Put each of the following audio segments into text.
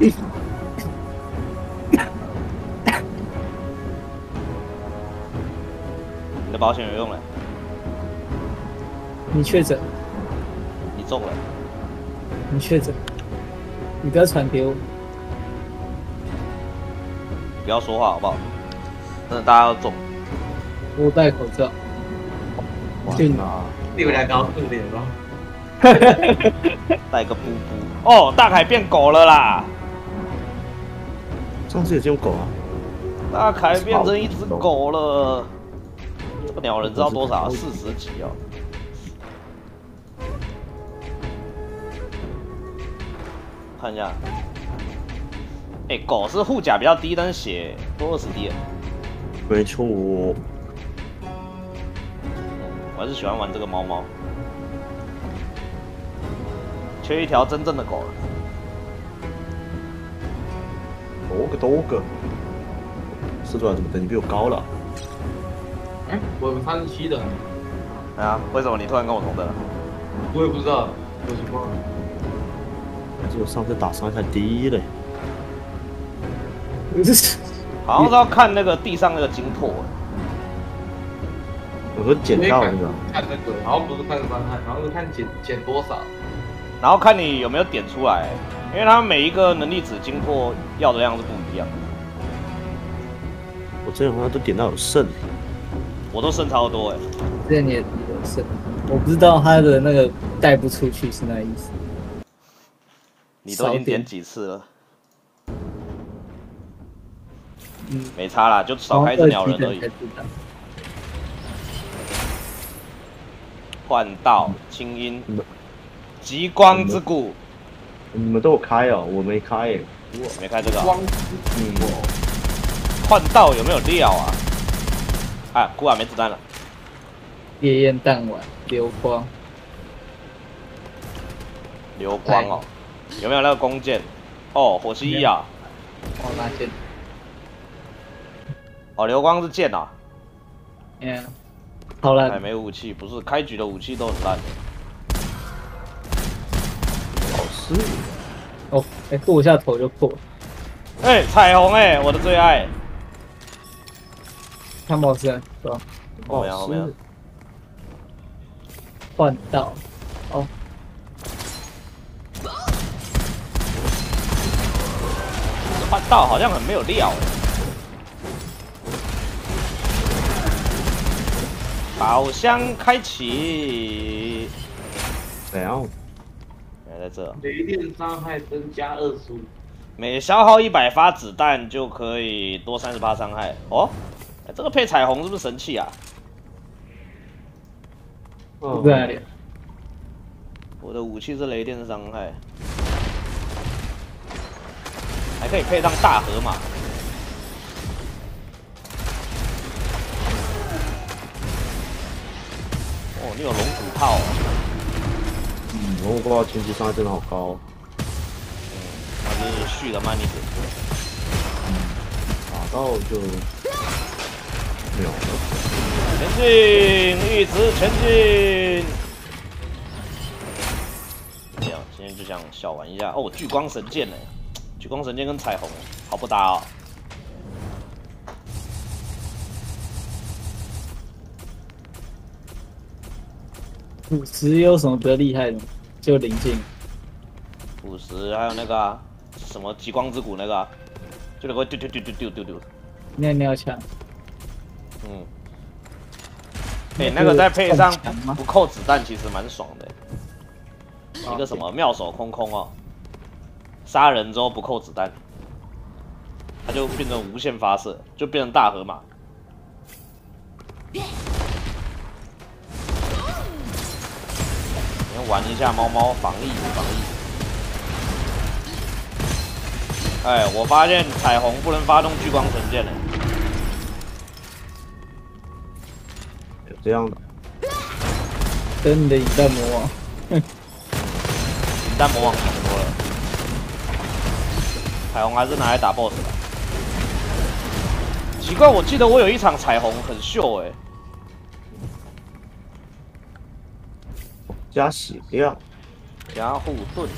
你的保险有用了，你确诊，你中了，你确诊，你不要传给我。不要说话好不好？真的大家要中。我戴口罩。就拿你们俩刚刚重点吗？带个布布。哦，大凯变狗了啦！上次也见过狗啊。大凯变成一只狗了。这个鸟人知道多少？四十几哦。看一下。哎，狗是护甲比较低，但是血多二十滴。没错。我还是喜欢玩这个猫猫，缺一条真正的狗。多个多个，四段怎么等级比我高了？哎，我三十七的。哎呀，为什么你突然跟我同等？我也不知道，有情况。还是我上次打伤害低了。好像是要看那个地上那个金破。我说捡到那个，看那个，好像不是看伤害，好像是看捡捡多少，然后看你有没有点出来，因为他每一个能力值经过要的量是不一样的。我这好像都点到有肾，我都剩超多哎。这你也有肾，我不知道他的那个带不出去是那意思。你都已经点几次了？嗯，没差啦，就少开一只鸟人而已。换道清音，极光之谷，你们都有开哦，我没开耶，没开这个。换道有没有料啊？啊，古瓦没子弹了。烈焰弹丸，流光，流光哦，有没有那个弓箭？哦，火蜥蜴啊。哦，拿剑。哦，流光是箭啊。嗯。好了，还没武器，不是开局的武器都很烂。哦，哎，剁一下头就破。哎，彩虹哎，我的最爱。看宝石是吧？后面后面。换道，哦。换道好像很没有料。宝箱开启，怎样？在这。雷电伤害增加二十五，每消耗一百发子弹就可以多三十八伤害。哦，这个配彩虹是不是神器啊？不对，我的武器是雷电伤害，还可以配上大河马。哦，你有龙骨炮。龙骨炮前期伤害真的好高。嗯，那你续的慢一点。嗯，打到就没有了。前进，一直前进。这样，今天就想小玩一下。哦，聚光神剑呢？聚光神剑跟彩虹好不搭哦。五十有什么比较厉害的？就临近。五十还有那个什么极光之谷那个，就那个丢丢丢丢丢丢丢。尿尿枪。嗯。哎，那个再配上不扣子弹，其实蛮爽的。一个什么妙手空空哦，杀人之后不扣子弹，它就变成无限发射，就变成大河马。玩一下猫猫防疫防疫。哎，我发现彩虹不能发动聚光神剑了。有这样的？真的引弹魔王，哼，引弹魔王强多了。彩虹还是拿来打 BOSS 的。奇怪，我记得我有一场彩虹很秀哎。加血量，加护盾，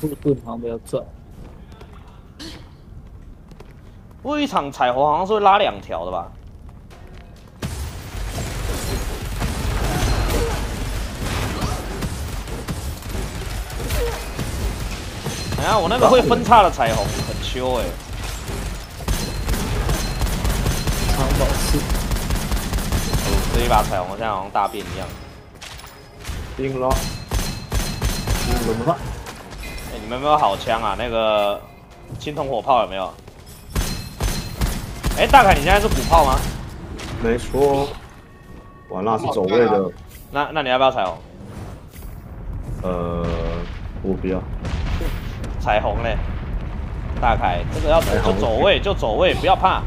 护盾好像比较赚。我有一场彩虹好像是会拉两条的吧？等下，我那个会分叉的彩虹很秋哎、长宝石，哦这一把彩虹现在好像大便一样。冰了，冰了吗？哎、你们有没有好枪啊？那个青铜火炮有没有？哎、大凯，你现在是补炮吗？没错，完了是走位的，那那你要不要彩虹？呃，我不要，彩虹嘞？大凯，这个要就走位就走位，不要怕。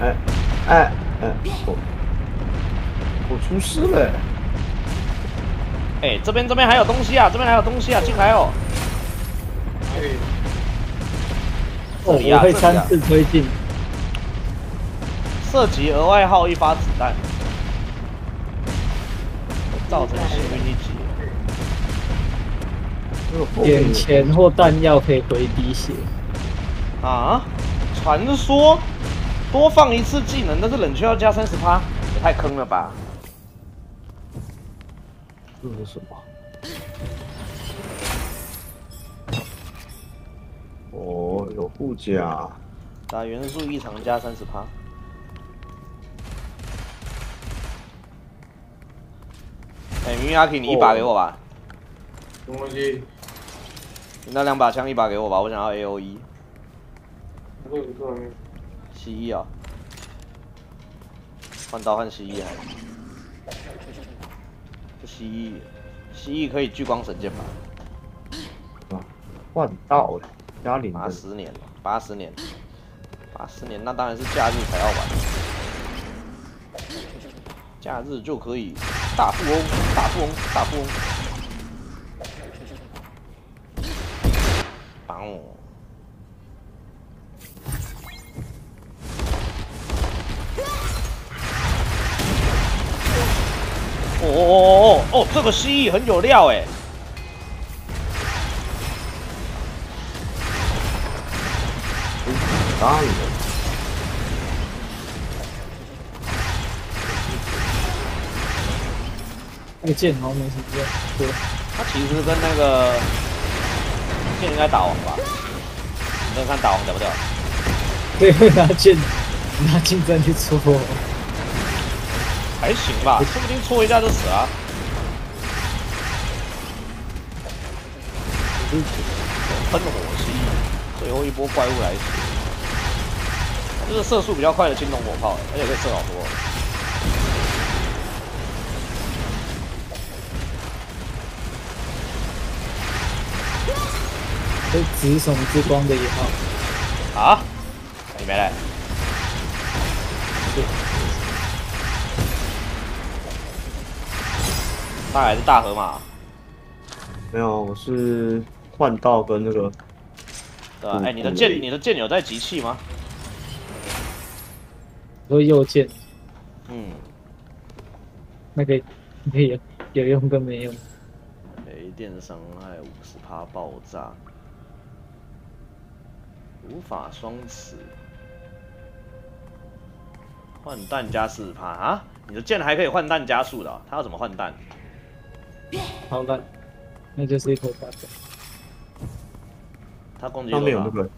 哎哎哎，我我出事了，哎、这边这边还有东西啊，这边还有东西啊，进来哦。这里啊我会这里啊三次推进，射击额外耗一发子弹，造成幸运一击。点钱或弹药可以回滴血。啊？传说多放一次技能，但是冷却要加三十趴，也太坑了吧！这是什么？哦，有护甲，打元素异常加三十趴。哎、明阿 K，你一把给我吧，什么东西？你那两把枪一把给我吧，我想要 A O E 这个这个蜥蜴啊，换刀换蜥蜴还？这蜥蜴，蜥蜴可以聚光神剑吧？啊，换到了，八十年，八十年，八十年，那当然是假日才要玩。假日就可以大富翁，大富翁，大富翁。绑我。哦哦哦，这个蜥蜴很有料哎。当然了，那个剑好像没什么用，对，他其实跟那个剑应该打王吧？你再看打王屌不屌？对，拿剑拿近战去戳，还行吧，说不定戳一下就死喷火蜥蜴，最后一波怪物来袭，这是射速比较快的青铜火炮，而且可以射好多。这直耸之光的也好，啊？你没来？大概是大河马，没有，我是换道跟那个对吧？嗯哎、你的嗯剑，你的剑有在集气吗？说右键嗯，那个那个有有用跟没用，雷电伤害五十趴爆炸，无法双持，换弹加四十趴啊！你的剑还可以换弹加速的哦、它要怎么换弹？好烂，那就是一口大的。它攻击上面有那多少？个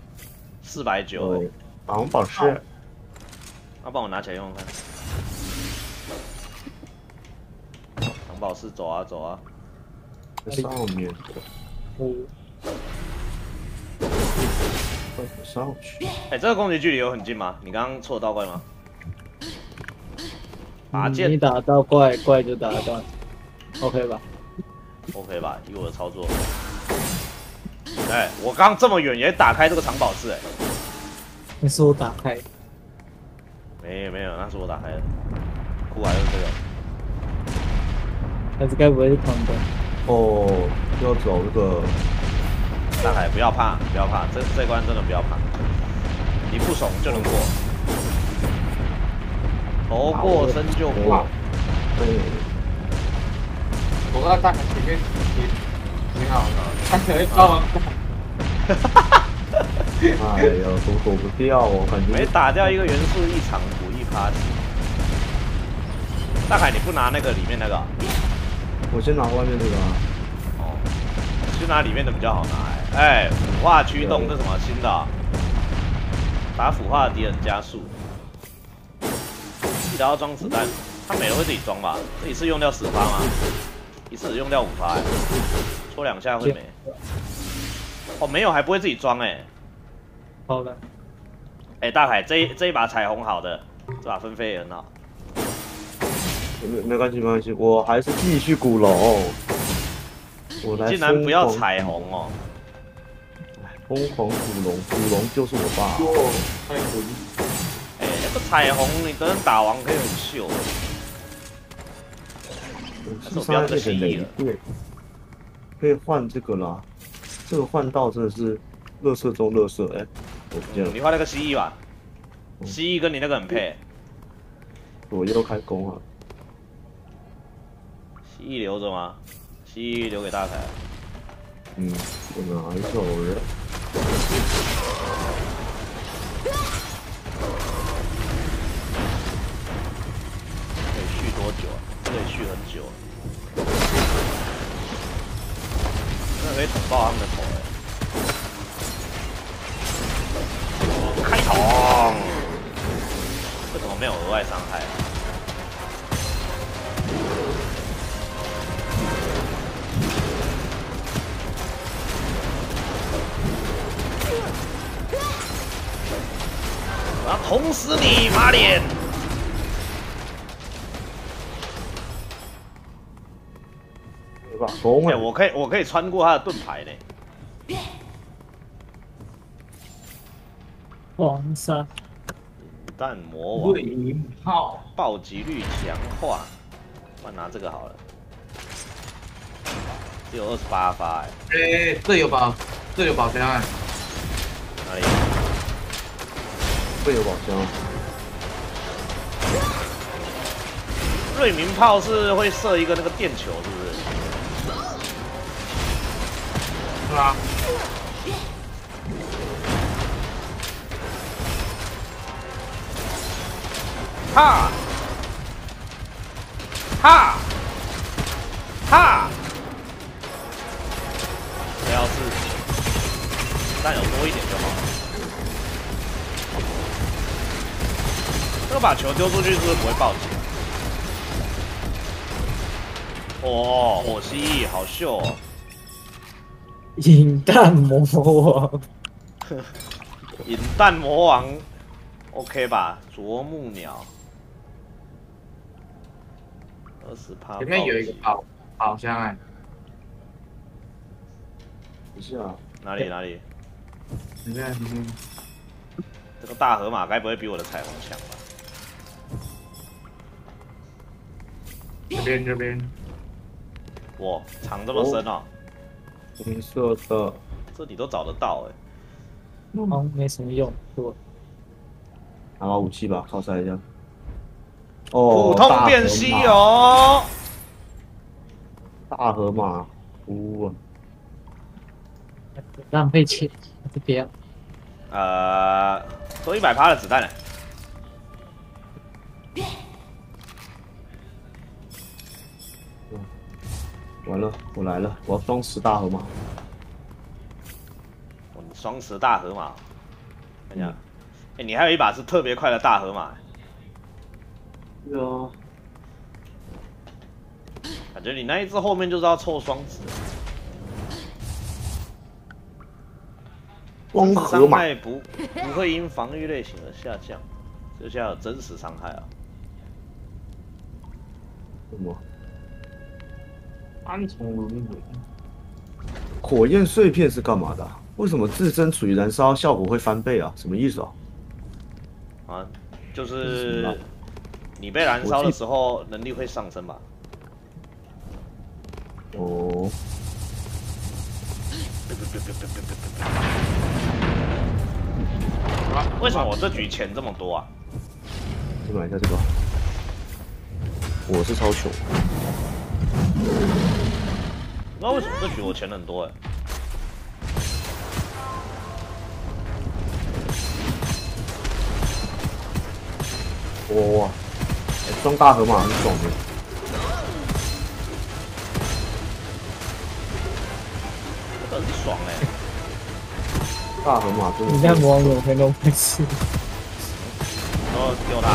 四百九呃哎，防宝石，那帮我拿起来用用看。藏宝室走啊走啊，在上面，我快点上去。哎、这个攻击距离有很近吗？你刚刚戳得到怪吗？拔剑你剑打到怪怪就打得到，OK 吧？OK 吧？以我的操作，哎、我刚这么远也打开这个藏宝室，哎，那是我打开，没有没有，那是我打开的。酷还是这个？但是该不会是狂攻？哦，要走这个大海不要怕，不要怕，这这关真的不要怕，你不怂就能过，头过身就过。对，我刚大海前面挺挺好的，他可能帮忙哎呀，躲躲不掉我，感觉每打掉一个元素，一场补一 party。大海，你不拿那个里面那个啊？我先拿外面这个啊。哦，就拿里面的比较好拿哎、哎，腐化驱动这什么新的啊、打腐化的敌人加速。记得要装子弹，他每人会自己装吧？这一次用掉十发吗？一次只用掉五发、哎，戳两下会没？哦，没有还不会自己装哎、好了，哎、大海，这一这一把彩虹好的，这把分飞也很好。没没关系没关系，我还是继续鼓楼。我来竟然不要彩虹哦！疯狂古龙，古龙就是我爸。哎、那个彩虹你跟人打完可以很秀哎。第三变成雷对，可以换这个啦。这个换道真的是乐色中乐色，哎，我不见了你，画那个蜥蜴吧，嗯蜥蜴跟你那个很配，左右开弓啊。蜥蜴留着吗？蜥蜴留给大凯。嗯，我拿走了。可以续多久啊？这可以续很久、的可以捅爆他们的头哎、开捅！这怎么没有额外伤害、啊？我要捅死你，马脸！我可以，我可以穿过他的盾牌呢。黄沙弹魔王对银炮，暴击率强化，我拿这个好了。只有二十八发哎，哎，这有宝，这有宝箱哎，哪里？会有宝箱。瑞明炮是会射一个那个电球，是不是？是吧？哈！哈！哈！只要是弹有多一点就好了。这个把球丢出去是不是不会爆起来？哦，火蜥蜴好秀哦！引弹魔王，引弹魔王，OK 吧？啄木鸟，二十趴。前面有一个宝宝箱哎，不是啊，哪里哪里？前面前面，这个大河马该不会比我的彩虹强吧？这边这边，哇，藏这么深哦，红色的，这里都找得到哎、好像没什么用，是我拿把武器吧，靠塞一下。哦，普通变稀有，大河马，呜、啊，浪费钱，还是不要。呃，多一百发的子弹呢、完了，我来了，我要双十大河马。你双十大河马，看一下，哎、你还有一把是特别快的大河马、对啊，感觉你那一只后面就是要凑双子，光河伤马，害不不会因防御类型而下降，就是要有真实伤害啊。什么？三重轮回，火焰碎片是干嘛的啊、为什么自身处于燃烧效果会翻倍啊？什么意思啊？啊，就是你被燃烧的时候能力会上升吧？哦，为什么我这局钱这么多啊？先买一下这个。我是超穷，那为什么这局我钱很多哎、哇哇！哎，大河马很爽的。很爽哎、大河马真。你看魔王怎么都没事。哦，丢他、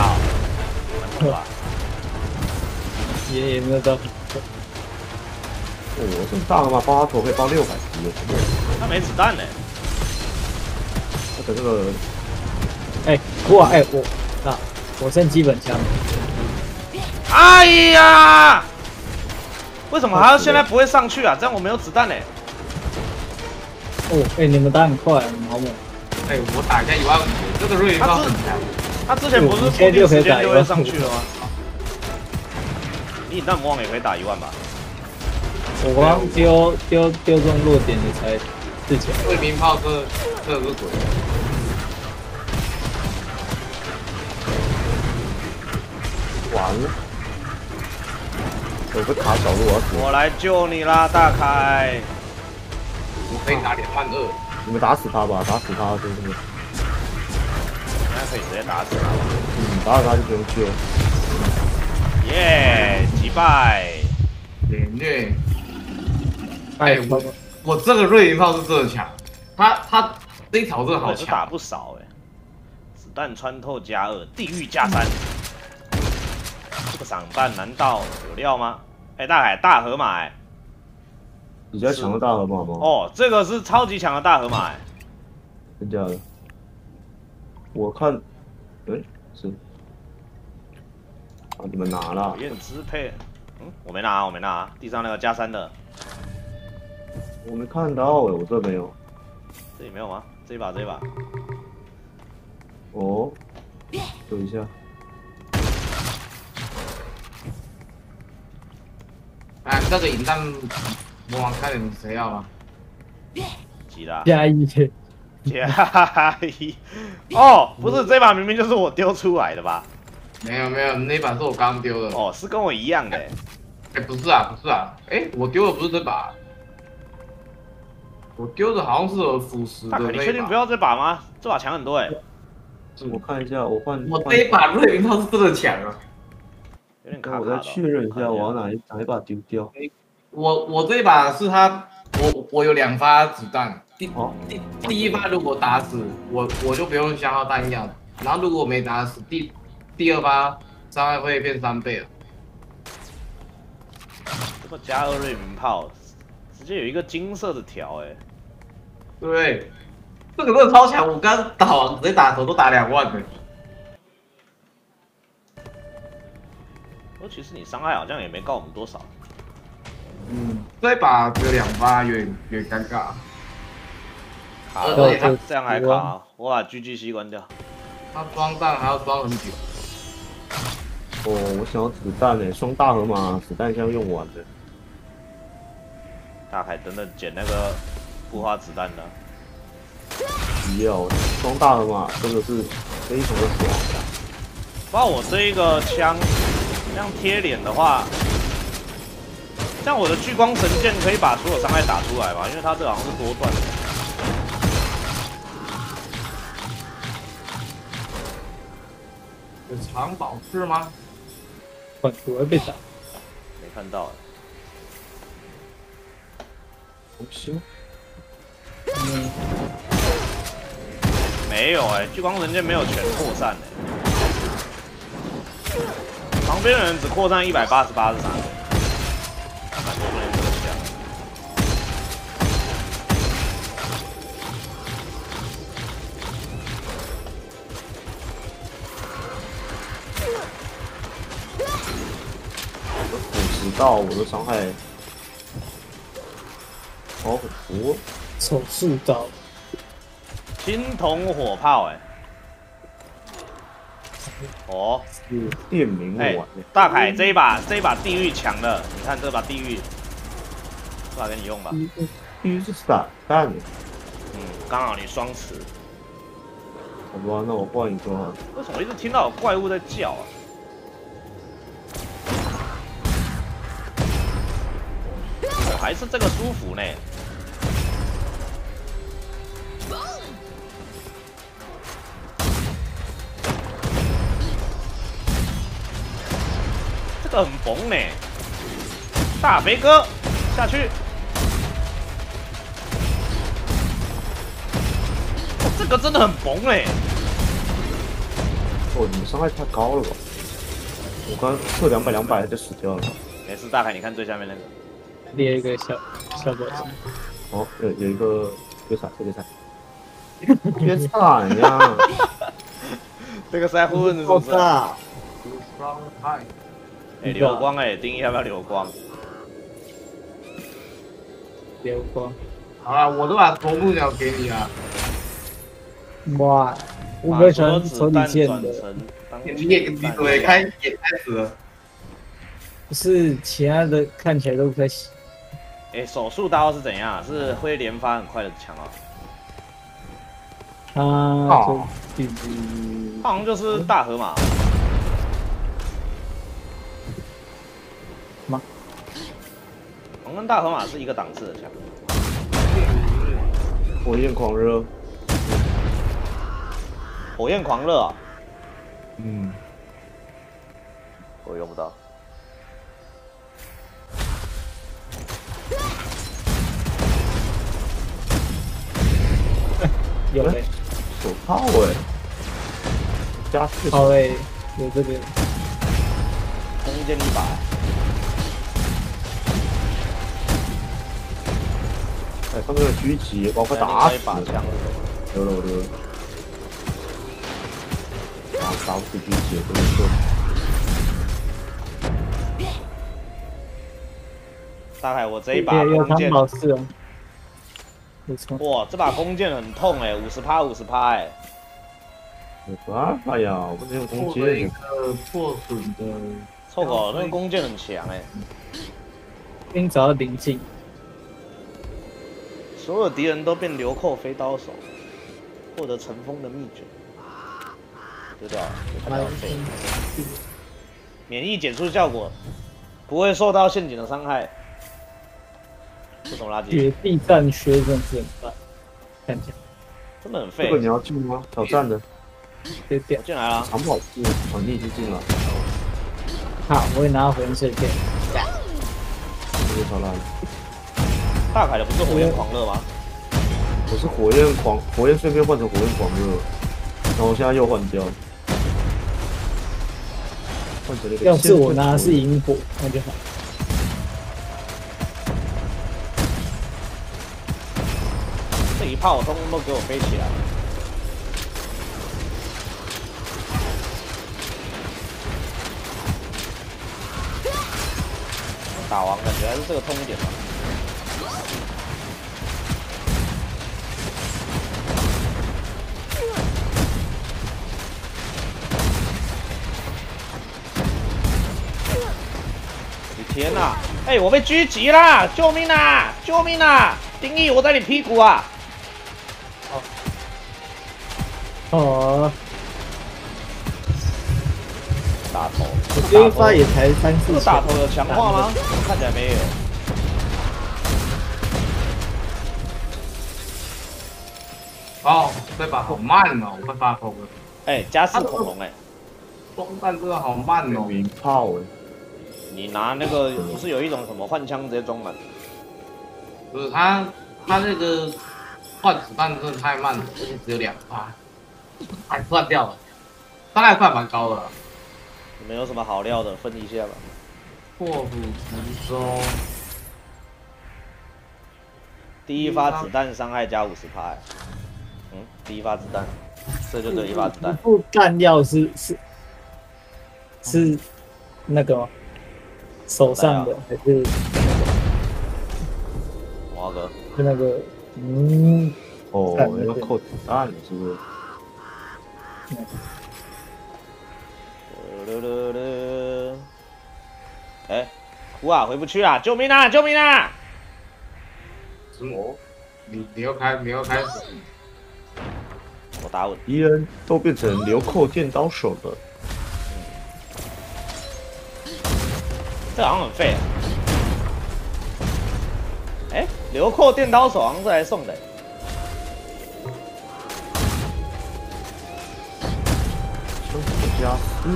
哦！爷爷那招。到。哦，这大河马爆他头可以爆六百级耶，他没子弹呢、而且这个哎，哇，哎，我啊，我剩基本枪，哎呀！为什么他现在不会上去啊？这样我没有子弹嘞、哦，哎，你们打很快，好猛。哎，我打一下一万五，这个瑞银炮很强。他之前不是固定时间就会上去了吗？你弹魔王也可以打一万吧？我刚丢丢丢中弱点你才四千，瑞银炮这这个是鬼。完了，有个卡小路我要死，我来救你啦，大凯！我可以打两万二。你们打死他吧，打死他就是，现在可以直接打死他了。嗯，打死他就不用救。耶，击败！连虐。哎哎，我我这个瑞银炮是真的强，他他这一条真的好我是打。不少哎、子弹穿透加二，地狱加三。这个赏弹难道有料吗？哎、大海大河马哎、比较强的大河马吗？哦，这个是超级强的大河马哎、真假的？我看，哎、是，啊，你们拿了讨，厌支配。嗯，我没拿，我没拿。地上那个加三的，我没看到哎、我这没有。这里没有吗？这一把，这一把。哦，等一下，哎，这个引弹魔王看你谁要吗？几啦？加一，加一。哦，不是，这把明明就是我丢出来的吧？没有没有，那把是我刚丢的。哦，是跟我一样的欸。哎，不是啊，不是啊，哎，我丢的不是这把，我丢的好像是有腐蚀的。你确定不要这把吗？这把强很多哎，我看一下，我换，我这一把瑞银炮是真的强啊！有点卡卡。我再确认一下，我要。哪一哪一把丢掉？我我这一把是他，我我有两发子弹，第哦第第一发如果打死我，我就不用消耗弹药，然后如果没打死，第第二发伤害会变三倍了。这个加二瑞鸣炮，直接有一个金色的条哎。对？这个真的超强，我刚打完直接打头都打两万的。不过其实你伤害好像也没告我们多少。嗯，这一把只有两发，有点有点尴尬。卡呃了而且他这样还卡啊，我把狙击 C 关掉。他装弹还要装很久。哦，我想要子弹诶，双大河马子弹箱用完了。大海等等捡那个不花子弹的，不要，双大河马真的是非常的爽。不然我这一个枪这样贴脸的话，像我的聚光神剑可以把所有伤害打出来吧？因为它这好像是多段的。有藏宝是吗？我我会被打。没看到欸，东西吗？嗯，没有哎、聚光神剑没有全扩散哎、旁边的人只扩散一百八十八是啥？感觉不能这么讲。五十到我的伤害，好很多。手术刀，青铜火炮哎、哦，是电鸣哎、丸诶，大凯这一把这一把地狱强了，你看这把地狱，这把给你用吧。地狱是散弹。嗯，刚好你双持。好吧，那我换一个啊。为什么一直听到有怪物在叫啊？我还是这个舒服呢。这很崩呢。大飞哥下去。哦，这个真的很崩哎。哦，你们伤害太高了吧？我刚测两百两百就死掉了。没事，大海，你看最下面那个，列一个小小果子。哦，有有一个月彩，这个彩，月彩呀！这个是在混是不是？哎，流光哎，丁一要不要流光？流光。好啊，我都把头部鸟给你了。哇，我非常手里剑的，你也你对开也开始了。不是其他的看起来都不太行。哎，手术刀是怎样？是会连发很快的枪啊？啊，就好像就是大河马。吗？我跟大河马是一个档次的枪。火焰狂热。火焰狂热啊。嗯。我用不到。有嘞，手套哎，加四好嘞，有这个空间一把，哎，上面有狙击，把我打死。把枪有了有了，打打不死狙击，不能说。大海，我这一把弓箭。哇，这把弓箭很痛哎，五十趴五十趴哎。没办法呀，我不能用弓箭。一个破损的。臭狗，那个弓箭很强哎。给你找到灵境。所有敌人都变流寇飞刀手，获得尘封的秘诀。丢掉，丢掉废。免疫减速效果，不会受到陷阱的伤害。这种垃圾。绝地战靴真是很烂，看起来真的很废。这个你要进吗？挑战的。对点进来了。长跑是，哦，你已经进了。好，我会拿到火焰射线。这个超烂。大凯的不是火焰狂热吗？我是火焰狂，火焰碎片换成火焰狂热，然后现在又换掉。换成那个。要是我拿的是萤火，那就好。这一炮通通都给我飞起来！打完感觉还是这个痛一点吧。哪！哎，我被狙击啦！救命啊！救命啊！丁义，我在你屁股啊！哦，大头，这一发也才三四大头有强化吗？看起来没有。哦，这把好慢哦，我快发疯了。哎，加四恐龙哎，装弹这个好慢哦。鸣炮哎，你拿那个不是有一种什么换枪直接装满？不是他，他那个换子弹真的太慢了，而且只有两发。还换掉了，伤害快蛮高的。没有什么好料的，分一下吧。破釜沉舟。第一发子弹伤害加五十趴。嗯，第一发子弹，这就这一发子弹。不干掉是是是那个手上的还是？华哥。是那个嗯。哦，要扣子弹是不是？哎，哭啊，回不去啊！救命啊！救命啊！什么？你你要开你要开始？我打我。敌人都变成流寇剑刀手了。这好像很废。哎，流寇电刀手好像是来送的。加四，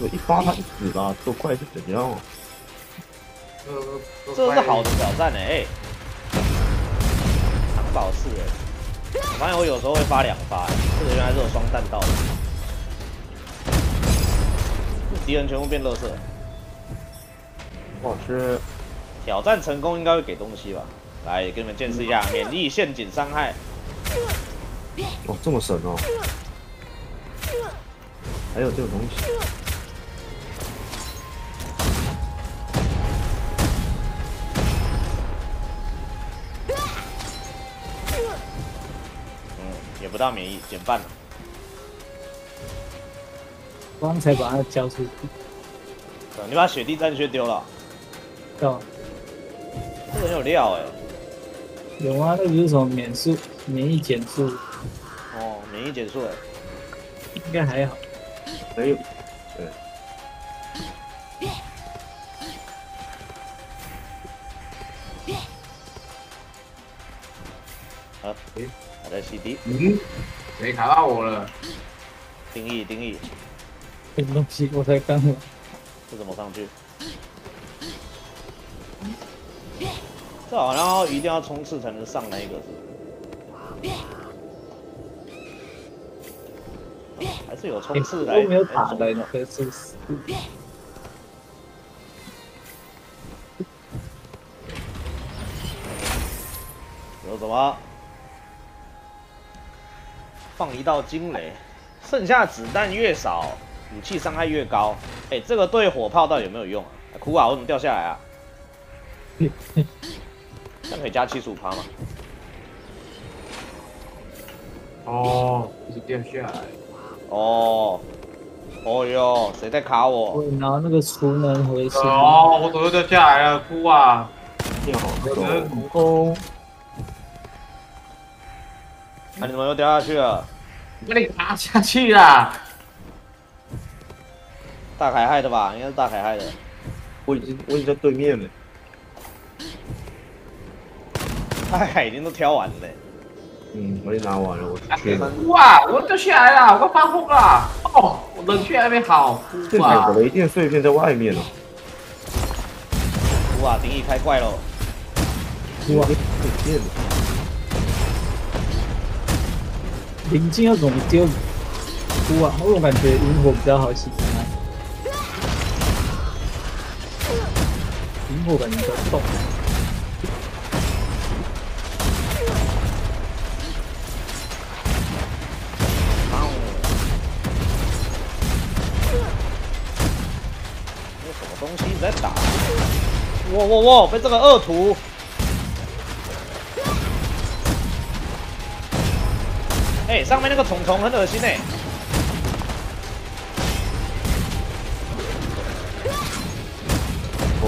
这一发他就死了，这怪是怎样？这这是好的挑战哎、藏宝四哎，我发现我有时候会发两发、欸，这个原来是有双弹道的。敌人全部变垃圾，哇，是挑战成功应该会给东西吧？来，给你们见识一下免疫陷阱伤害。哇这么神哦，还有这个东西，嗯，也不到免疫，减半了。刚才把它交出去，你把雪地战靴丢了，干嘛？这个很有料哎、有啊，那不是什么免速、免疫减速，哦，免疫减速哎、应该还好。没有，对，好，还在 CD 嗯，谁卡到我了？定义定义，什么东西？我才刚来。这怎么上去？这好像要一定要冲刺才能上那一个是不是？还是有冲刺来？都没有打来人，可是死。有什么？放一道惊雷，剩下子弹越少，武器伤害越高。哎、这个对火炮到底有没有用啊？哭啊！我怎么掉下来啊？这样可以加七十五趴吗？哦，一直掉下来。哦，哦哟，谁在卡我？我拿那个储能回收。哦，我怎么掉下来了？哭啊！掉走空空，啊，你怎么又掉下去了？我把你卡下去啦！大凯害的吧？应该是大凯害的。我已经我已经在对面了，大凯已经都挑完了。嗯，我已经拿完了，我去了。哭啊！我掉下来了，我要发疯了！哦，我冷却还没好，哭啊这两个！雷电碎片在外面哦，哭啊！定义开怪喽！哇，雷电，临近要怎么丢？哭啊！我感觉萤火比较好洗啊。萤火感觉比较动。哇哇哇！被这个恶徒！哎、上面那个虫虫很恶心哎、哦，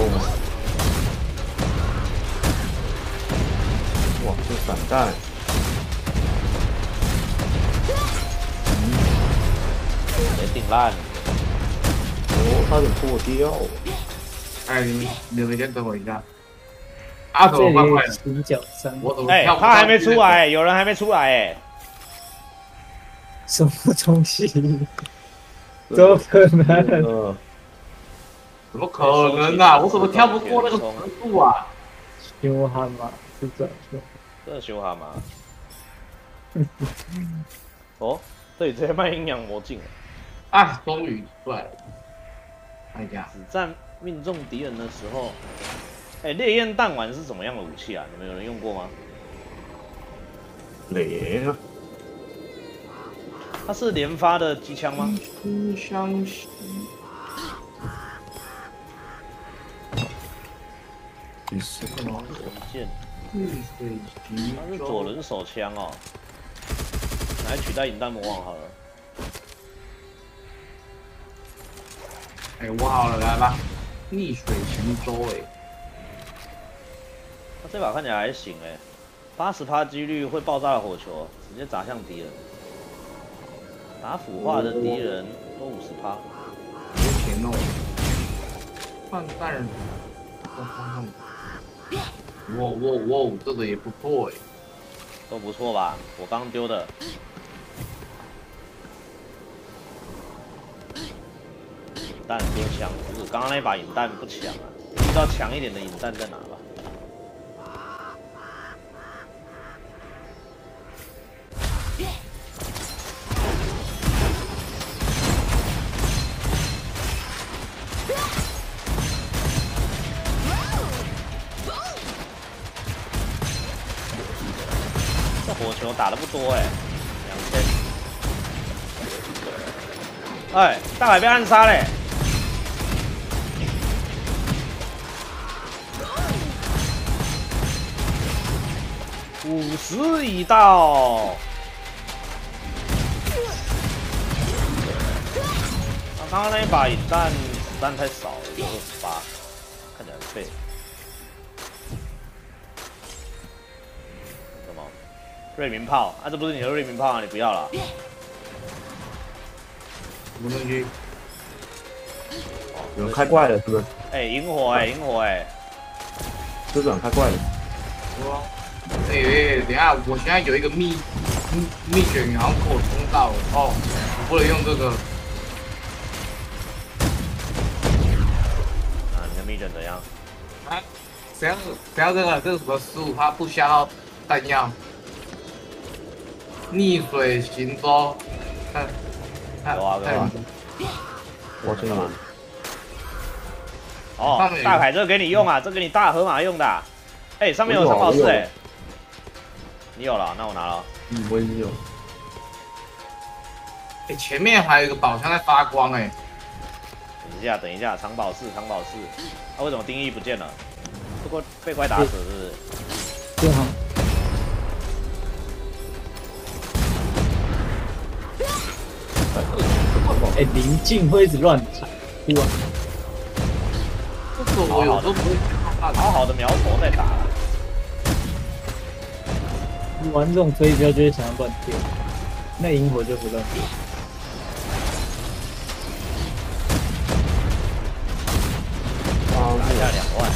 哇，这散弹，被顶烂。哦，差点破掉，哎，你们你们先等我一下。啊，怎这里么办？快有寻角山，哎、我怎么跳不他还没出来、有人还没出来哎、什么东西？怎么可能？呃，怎么可能啊？我怎么跳不过那个程度啊？牛蛤蟆是这样说。这是修蛤蟆。哦，这里直接卖阴阳魔镜了。啊，终于出来了！看一下，子弹命中敌人的时候，哎、烈焰弹丸是什么样的武器啊？你们有人用过吗？雷啊，它是连发的机枪吗？不相信。第四个吗？神剑，绿水集它是左轮手枪哦，拿来取代引弹魔王好了。哎，我好了，来吧。逆水行舟，哎，他这把看起来还行哎，八十趴几率会爆炸的火球直接砸向敌人，打腐化的敌人都五十趴。别钱哦。换弹人，换换换。哇哇哇，这个也不错哎。都不错吧？我刚丢的，弹多强，刚刚那把引弹不强啊，遇到强一点的引弹在哪吧？这火球打的不多哎，两千。哎，大海被暗杀嘞！十已到。刚刚那一把引弹子弹太少了，有二十八，看起来很废。什么？瑞明炮？啊，这不是你的瑞明炮啊！你不要了。什么东西？有人开怪了，是不是？哎，萤火哎，萤火哎，车长开怪了。说，哎哎，等一下，我现在有一个秘秘秘卷，好像给我通到了哦，我不能用这个。啊，你的密卷怎样？啊，谁要谁要这个？这是什么失误？它不消耗弹药。逆水行舟，看，看，有啊有啊我这个哦上面，有大凯这个给你用啊，这给你大河马用的啊。哎，上面有藏宝石哎。你有了，那我拿了。嗯，我已经有。哎，前面还有一个宝箱在发光哎，等一下，等一下，藏宝室，藏宝室。他、为什么定义不见了？不过被怪打死是不是？哎，林静会一直乱弹，哇！这个我有时候不会看好好的苗头在打了。玩这种飞镖就会想要乱跳，那萤火就不乱跳。啊，拿下两万。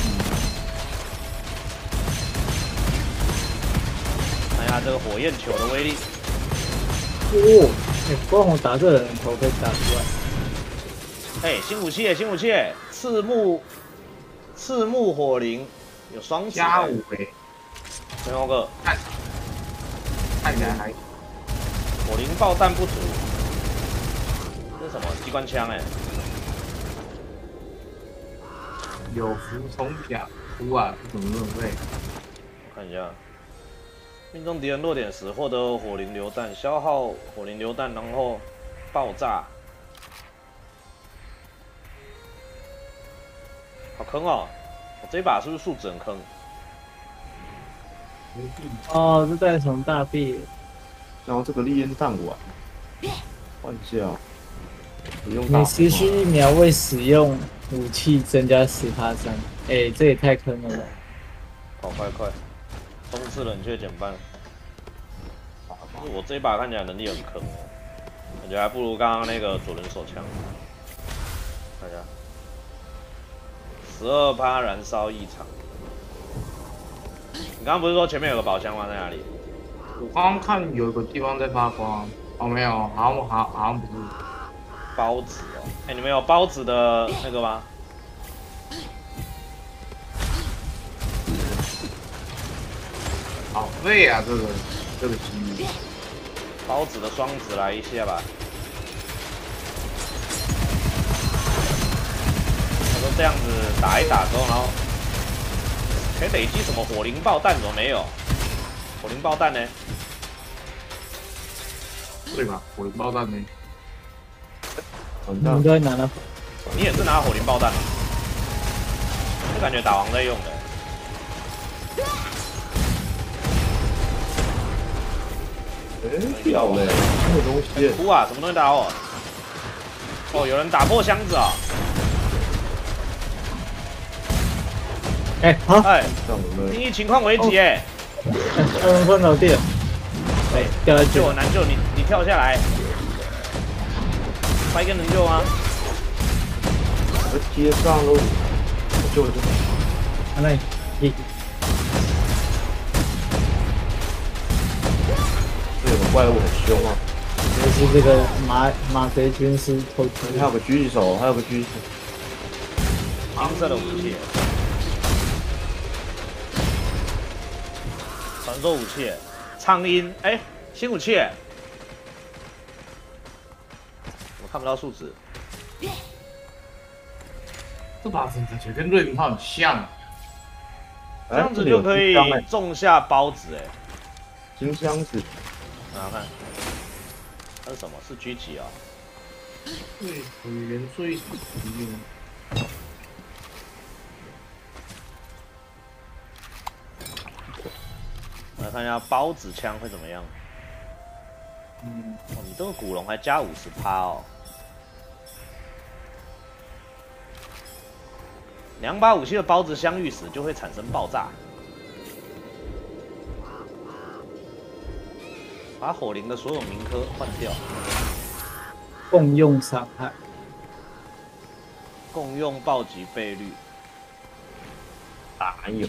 看一下这个火焰球的威力。哦，哎，光我打这个人头可以打出来。哎，新武器耶，新武器耶，刺木，刺木火灵，有双子。加五哎，最后个看看起来还火灵爆弹不足。这是什么机关枪哎？有服从甲服啊，怎么那么累？我看一下，命中敌人弱点时获得火灵榴弹，消耗火灵榴弹，然后爆炸。好坑哦！我这一把是不是数值很坑？哦，这在什么大臂？然后这个烈焰弹丸，换一下，不用大每持续一秒未使用武器增加十趴伤。哎，这也太坑了吧！好快快，冲刺冷却减半。我这一把看起来能力很坑哦，感觉还不如刚刚那个左轮手枪。看一下，十二趴燃烧异常。你刚刚不是说前面有个宝箱吗？在哪里？我刚刚看有一个地方在发光，哦没有，好像好好像不是。包子哦，哎、你们有包子的那个吗？好废啊，这个这个机遇。包子的双子来一下吧。他说这样子打一打之后，然后可以累积什么火灵爆弹？怎么没有？火灵爆弹呢？对吧？火灵爆弹呢？你们都在拿那你也是拿火灵爆弹吗？就感觉打王在用的。哎，掉嘞，这个东西，哭啊！什么东西打我？哦，有人打破箱子啊！哎，好，哎，像我们定义情况危急哎！二人分老弟，哎，掉下去了，救我难救，你你跳下来。白根能救吗？在街上喽，我救了。救了，啊那你你。这有个怪物很凶啊，就是这个马马贼军师偷袭还有个狙击手，还有个狙击手，金色的武器，传说武器，苍鹰，哎、新武器，我看不到数值，这把怎么感觉跟瑞明炮很像？这样子就可以种下包子、哎，金箱子，拿看，那是什么？是狙击啊？对，水源来看一下包子枪会怎么样？嗯，哦，你这个古龙还加五十趴哦。两把武器的包子相遇时就会产生爆炸，把火灵的所有铭科换掉，共用伤害，共用暴击倍率，打有？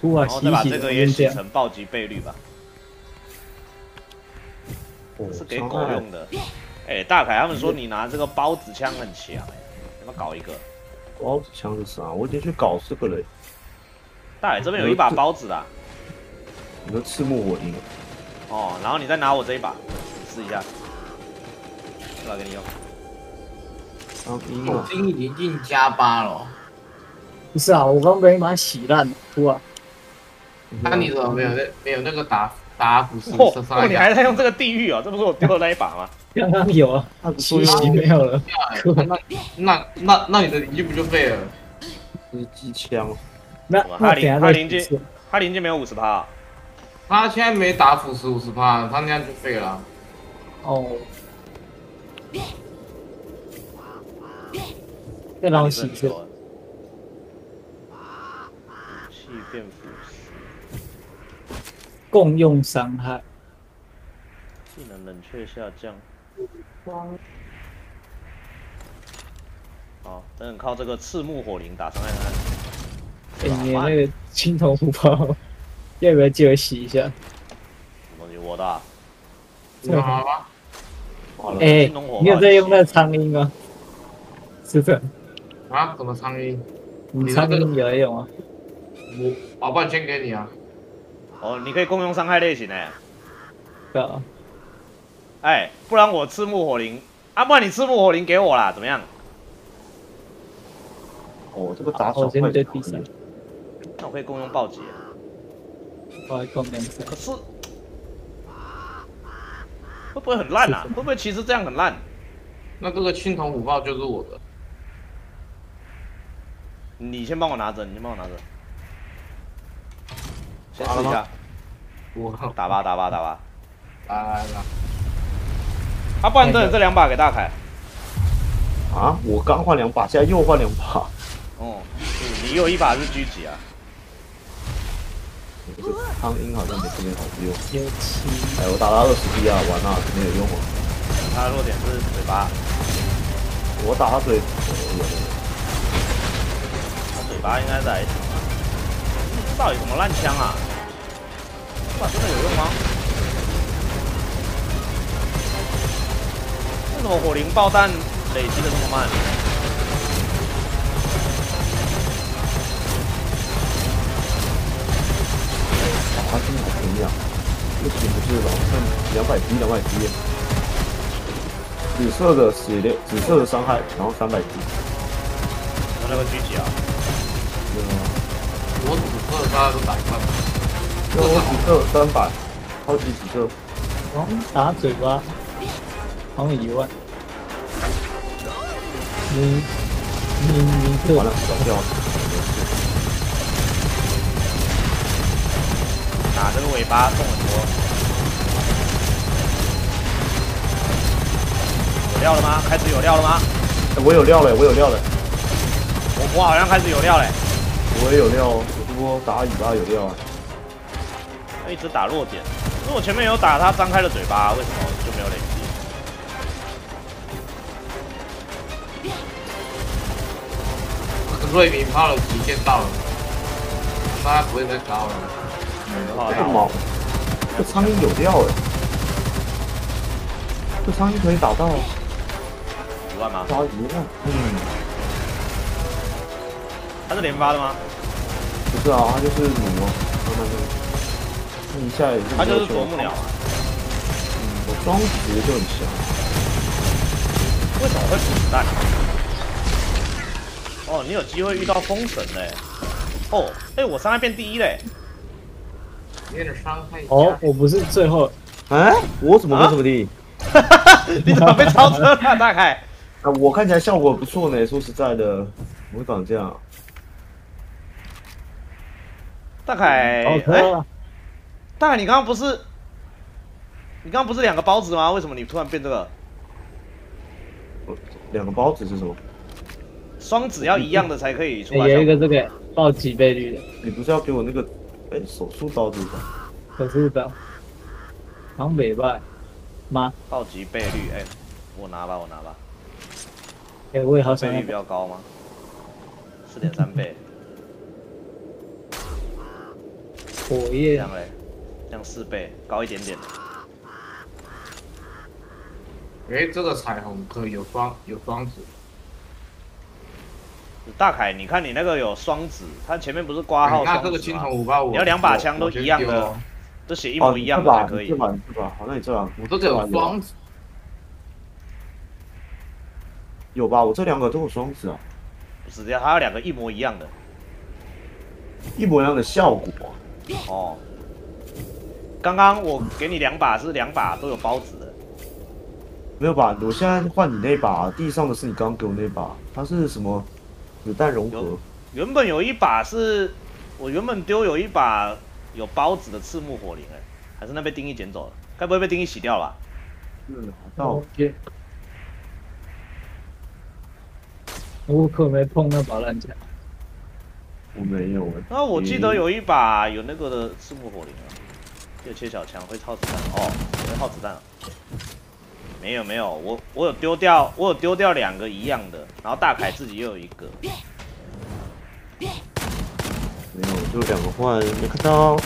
土耳然后再把这个也洗，成暴击倍率吧，哦是给狗用的。哎、大凯他们说你拿这个包子枪很强、哎，要不要搞一个？包子枪是啥？我已经去搞这个了。大凯这边有一把包子啦，你的赤木火灵，哦，然后你再拿我这一把试一下，这把给你用。我啊！经已经加八了哦，不是啊，我刚被你把它洗烂了，土耳那你怎么没有那没有那个打打腐蚀哦哦，射伤害你还在用这个地狱啊？这不是我丢的那一把吗？刚刚有啊，他不是洗洗没有了，那那那那你的邻居不就废了？是机枪，那哇他临那等下再他临界试他临界没有五十趴，他现在没打腐蚀五十趴，他那样就废了。哦。再让我洗一下，武器变腐蚀，共用伤害，技能冷却下降。好，等等靠这个赤木火灵打伤害看看。哎、你那个青铜虎豹，要不要借我洗一下？什么东西？我的啊？好了，哎、你有在用那苍蝇吗？是的，啊？什么苍蝇？你苍鹰有啊？我把半先给你啊。哦，你可以共用伤害类型诶。对啊，哎，不然我赤木火灵啊，不然你赤木火灵给我啦，怎么样？哦，这个打手我先快对第三，那我可以共用暴击。我来共用伤。可是会不会很烂啊？会不会其实这样很烂？那这个青铜虎豹就是我的。你先帮我拿着，你先帮我拿着，先试一下我打吧打吧打吧。来来来，啊，不然这这两把给大凯。啊！我刚换两把，现在又换两把，哦，你有一把是狙击啊？这个苍鹰好像没这边好用。有七，哎，我打到二十滴啊，完了，没有用啊！他的弱点是嘴巴，我打他嘴，呃有有它嘴巴应该在。这到底什么烂枪啊？这把真的有用吗？为什么火灵爆弹累积的这么慢？有啊，真的好便宜啊！不行不是吧？看两百滴，两百滴。紫色的血量，紫色的伤害，然后三百滴。那个狙击啊，对啊，我紫色的大概都打一半。对啊，紫色三百，超级紫色。哦，打嘴巴，好像一万。你你你这完了，小掉了。打这个尾巴送很多。有料了吗？开始有料了吗？我有料嘞，我有料了，我我好像开始有料嘞，我也有料哦。我不过打尾巴有料啊。一直打弱点。可是我前面有打他张开了嘴巴，为什么就没有累积？瑞明炮的极限到了，大家不会再高了。好这个毛，这苍蝇有料哎。这苍蝇可以打到一万吗？打一万，嗯，他是连发的吗？不是啊，他就是弩啊，慢慢的，那一下也是他就是卓啄木鸟啊。嗯，我双子就很强，为什么会补子弹？哦，你有机会遇到封神嘞。哦，哎、我伤害变第一嘞。有点伤害哦，我不是最后，哎，我怎么会这么低？你怎么被超车了，大凯？啊，我看起来效果不错呢，说实在的，我会长这样，大凯，好哎、车啊，大凯，你刚刚不是，你刚刚不是两个包子吗？为什么你突然变这个？我两个包子是什么？双子要一样的才可以出来。哎有一个这个暴击倍率的，你不是要给我那个，哎，手术刀对吧？可是的，好像美败吗？暴击倍率，哎、我拿吧，我拿吧。哎，我也好想倍率比较高吗？四点三倍，火焰样嘞，这样四倍，高一点点。哎，这个彩虹可以有双有双子，大凯，你看你那个有双子，它前面不是挂号你看这个青双子吗？铜五八五，你要两把枪都一样的我先丢哦都写一模一样的才可以这。把这把，好，那你这把我这个有双子，有吧？我这两个都有双子啊，不是这样，它有两个一模一样的。一模一样的效果。哦，刚刚我给你两把是两把都有包子的，没有吧？我现在换你那把，地上的是你刚刚给我那把，它是什么子弹融合？原本有一把是我原本丢有一把有包子的赤木火灵哎，还是那被丁一捡走了？该不会被丁一洗掉了吧？是拿到 OK。我可没碰那把烂枪，我没有哎。那，我记得有一把有那个的赤木火灵啊，有切小枪会耗子弹哦，会耗子弹啊。没有没有，我我有丢掉，我有丢掉两个一样的，然后大凯自己又有一个，没有，就两个换，没看到。呃，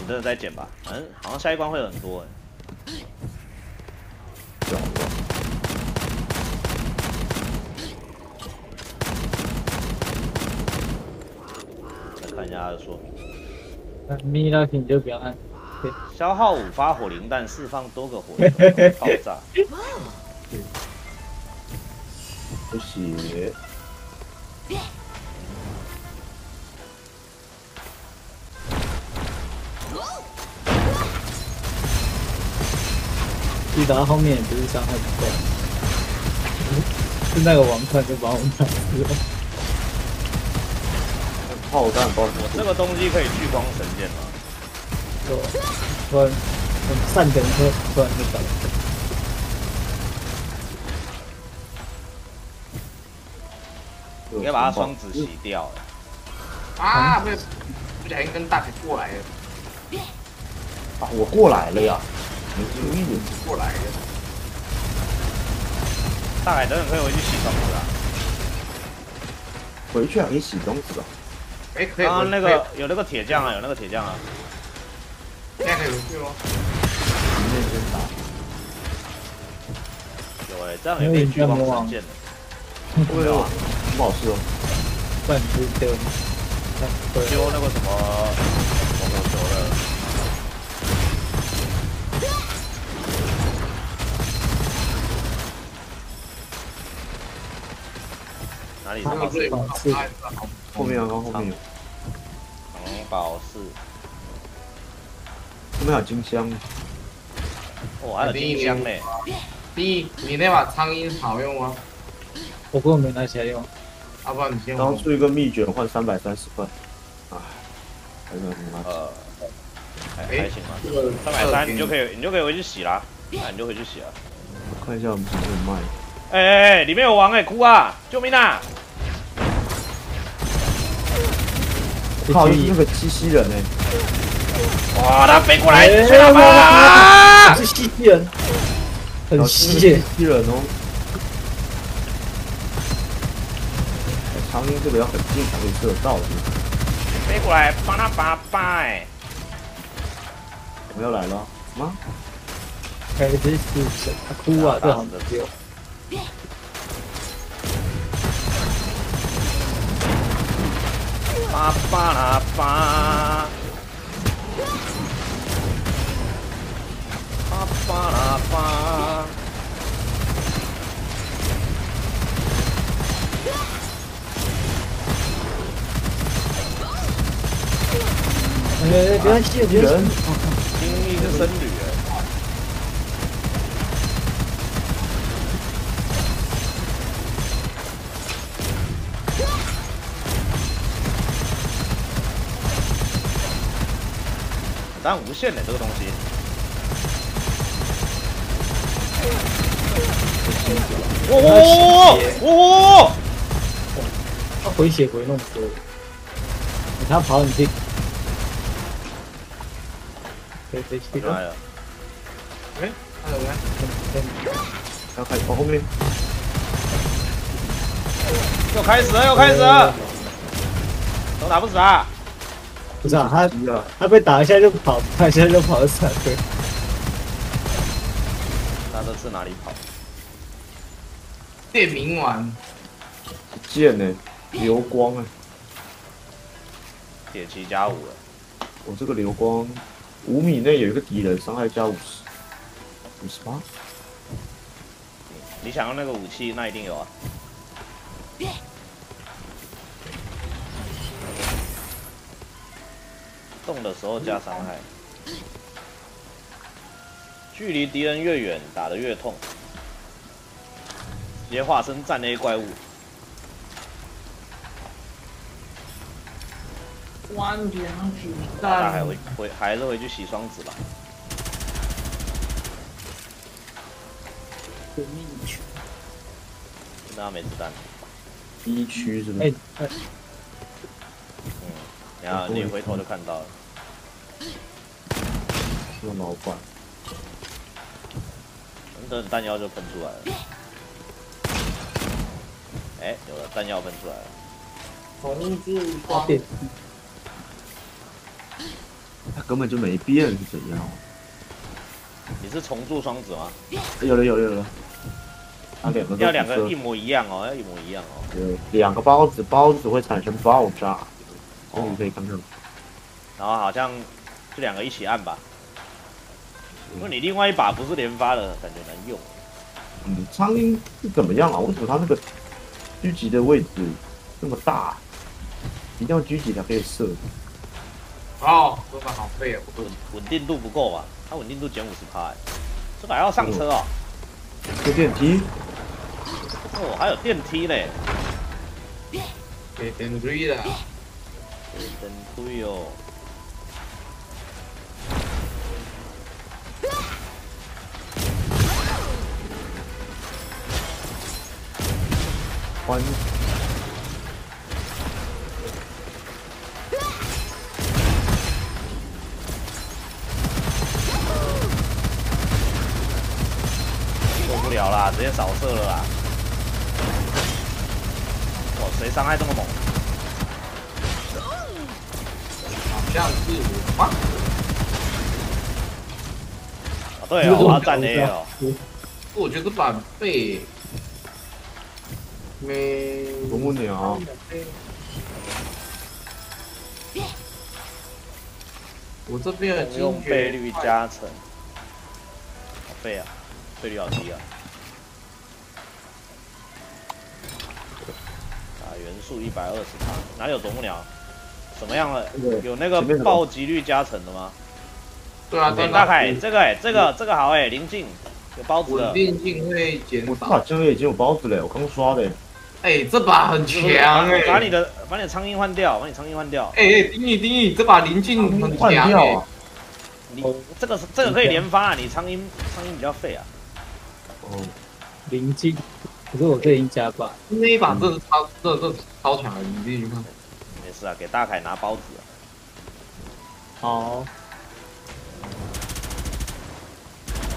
你真的再捡吧，反正好像下一关会有很多哎。再看一下他的说明。那咪拉你就不要按。消耗五发火灵弹，释放多个火灵爆炸。不写。击打到后面也不是伤害不够，是那个王冠就把我们打死了。炮弹包什这个东西可以聚光神剑吗？对突然很善等车突然就打了。么？应该把它双子洗掉了。啊，不不小心跟大腿过来了，啊！我过来了呀，没注意。过来了，大海等等可以回去洗双子啊。回去还可以洗东西吧？哎，可以刚刚那个有那个铁匠啊，有那个铁匠啊。现在可以回去吗？里面先打。有哎、这样也可以聚光神剑的。对啊，不好吃哦。不然你就丢。丢那个什么后面啊，刚后面有，藏宝室。后面有金箱。哦，还有金箱嘞。第一，你那把苍蝇好用吗？我根本没拿起来用。要不然你先刚出一个蜜卷换三百三十块，唉，还是很麻烦。呃，还哎还行吧。这个三百三你就可以，你就可以回去洗啦。那你就回去洗了。我看一下我们什么有卖。哎哎哎，里面有王哎，哭啊！救命啊！靠，那个机器人呢？哇，他飞过来，哎吹他吧！是机器人，很吸耶。机器人哦。哎苍蝇这个要很近才可以射得到的。飞过来，帮他拔拔哎！我们要来了吗？开始是神啊哭啊，这好像只有叭叭啦叭，叭叭啦叭。呃，不要气，不要人气，精密是僧侣哎，但无限的这个东西，哇哇哇哇哇！他回血回那么多，你看跑很近，可以可以可以，来了，哎，还有没？要开往后面，又开始了，又开始了，都打不死啊！不是啊，他！他被打一下就跑，打一下就跑了三倍，那都是哪里跑？电冥丸，剑呢？流光哎！铁骑加五了，我这个流光五米内有一个敌人，伤害加五十，五十八。你想要那个武器，那一定有啊。动的时候加伤害，距离敌人越远，打得越痛。直接化身战 A 怪物，关键子弹。大家还回回还是回去洗双子吧。革命区，那没子弹，一区是吗然后你回头就看到了。这个老板，等弹药就喷出来了。哎，有了，弹药喷出来了。重置光电他根本就没变是怎样？你是重铸双子吗？有了有了有了，啊两个要两个一模一样哦，要一模一样哦。对，两个包子，包子会产生爆炸。哦，你可以看看，然后好像这两个一起按吧，因为你另外一把不是连发的，感觉难用。嗯，苍蝇是怎么样啊？为什么它那个狙击的位置那么大？一定要狙击才可以射。哦，这把好废哦，稳稳定度不够啊？它稳定度减五十趴，哎这个还要上车哦。坐电梯，哦，还有电梯嘞，给点追的，真推哦。欢受不了啦，直接扫射了啦！哇，谁伤害这么猛？像是我吧？啊，对哦，我要站 A 哦。我觉得这把废，没啄木鸟，我这边的用倍率加成，好废啊，倍率好低啊！啊，元素一百二十趴，哪里有啄木鸟？什么样了？有那个暴击率加成的吗？对啊，哎，对大凯，这个哎，这个这个好哎，临近有包子的稳，定性会减我这把少。这个已经有包子了，我刚刷的。哎，这把很强哎！把你的把你的苍蝇换掉，把你苍蝇换掉。哎哎，丁义丁义，这把临近很换强哎掉啊！！你这个是这个可以连发啊，你苍蝇苍蝇比较废啊。哦，临近，可是我这已经加把，那一把真的超，这这超强的，你自己去看。没事啊，给大凯拿包子啊。好，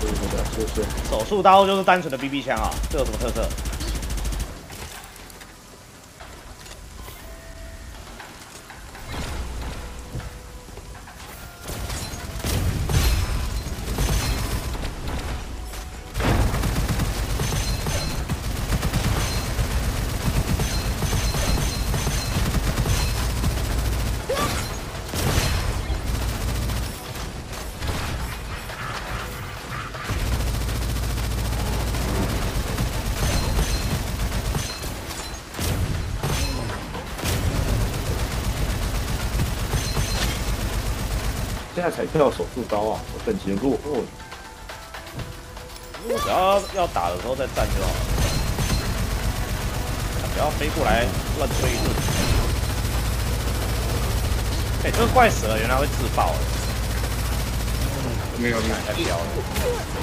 对对对，谢谢。手术刀就是单纯的 BB 枪啊，这有什么特色？在才跳手术刀啊，我等级落后。我只要要打的时候再站就好了，不要飞过来乱吹一顿。哎，这个怪蛇原来会自爆，没有没有，太飘了。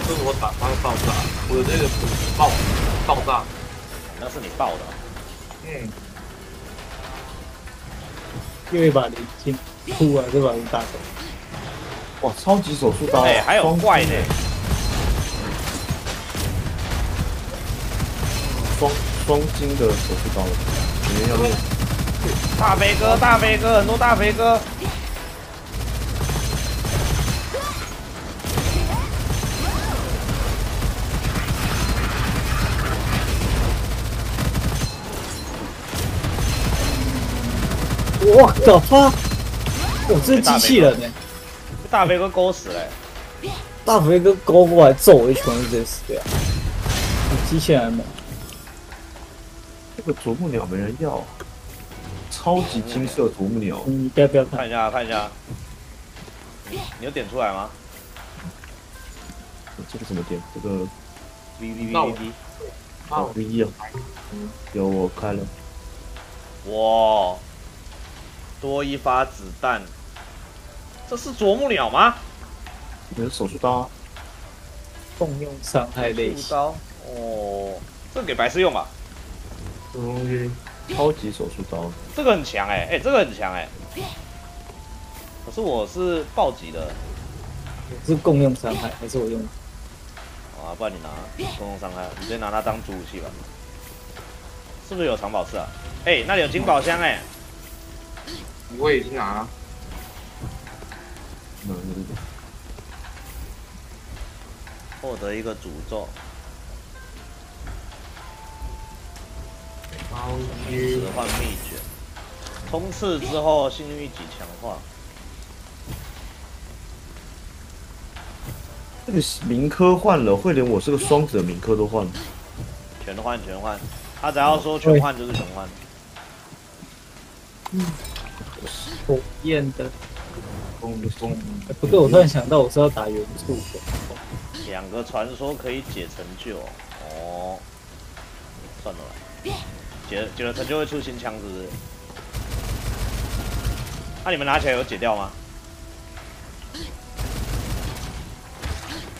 这是我打它会爆炸，我的这个爆爆炸，那是你爆的。嗯，又一把零星，哭啊！这把人打手，哇，超级手术刀啊！哎，还有双怪呢，双双金的手术刀，里面要练。大飞哥，大飞哥，很多大飞哥。我的妈！我这是机器人呢、被大飞哥勾死了、大肥哥勾过来揍我一拳，就直接死掉。机器人嘛，这个啄木鸟没人要啊，超级金色啄木鸟，你不要不要看看，一下，看一下。你你有点出来吗这个怎么点？这个？V V V 那 V 我 V。那不一样。有我开了，哇，多一发子弹，这是啄木鸟吗？你的手术刀啊，共用伤害类型。树刀哦，这个给白痴用吧？这东西超级手术刀，这个很强哎、哎、这个很强哎、可是我是暴击的是共用伤害还是我用？啊，不然你拿共用伤害，你直接拿它当主武器吧。是不是有藏宝室啊？哎、那里有金宝箱哎、我已经拿了，嗯，获得一个诅咒，然后使唤秘诀，冲刺之后幸运一级强化。这个民科换了，会连我是个双子的民科都换了。全换全换，他只要说全换就是全换。嗯火焰的。风风，哎不对，我突然想到我是要打原著的。两个传说可以解成就哦，算了啦，解解了成就会出新枪是不是？那、你们拿起来有解掉吗？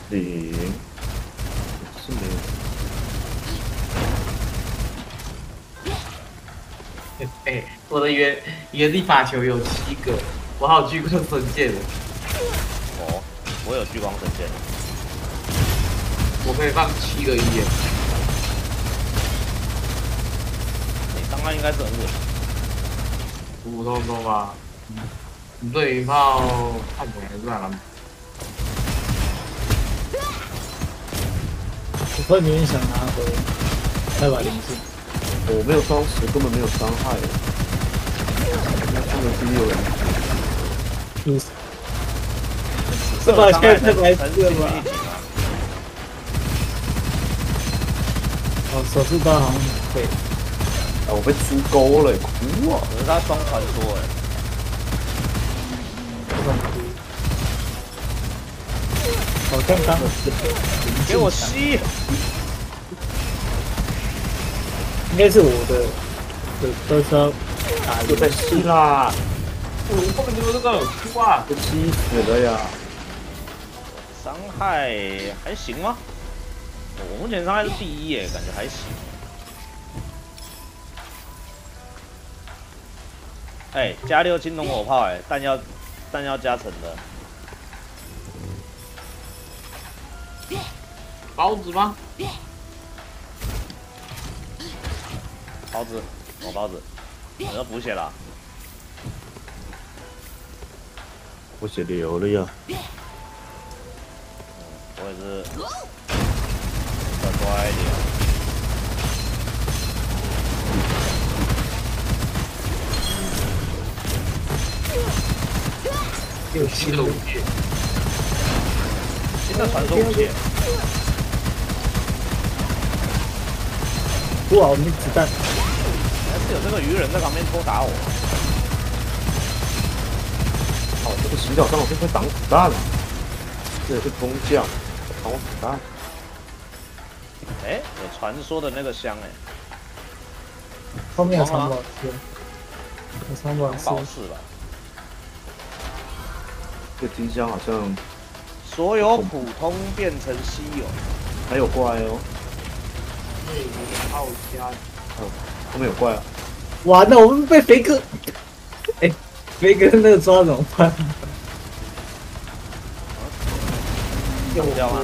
零是没有。哎、我的原原地法球有七个，我还有聚光神剑，哦，我有聚光神剑，我可以放七个一耶，你刚刚应该是很稳。普普通通吧。你对云炮看起来还是蛮我突然有点想拿回那把零四。我没有双十，根本没有伤害。他们第六人，你这把伤害现在白才是痴了吧？哦，手术刀好像可以。啊，我被猪钩了，哭啊！可是他双传说哎，好像刚好给我吸！应该是我的的都是要打又在吸啦，我后面就是这个哭啊！被吸死了呀！伤害还行吗？我目前伤害是第一耶，感觉还行。哎、加六青铜火炮，哎，弹药弹药加成的，包子吗？包子，我包子，我要补血了。我血流了呀！我也是，再乖一点。有新的武器，新的传说武器，哇，我没子弹，还是有这个鱼人在旁边偷打我。这个洗脚上我是会挡子弹，这也是工匠，挡我子弹。哎，有传说的那个箱哎，后面有藏宝石，有藏宝石宝，石吧。这个金箱好像所有普通变成稀有，还有怪哦，对，奥加后面有怪啊。完了，我们被肥哥，哎，肥哥那个抓怎么办？用掉吗？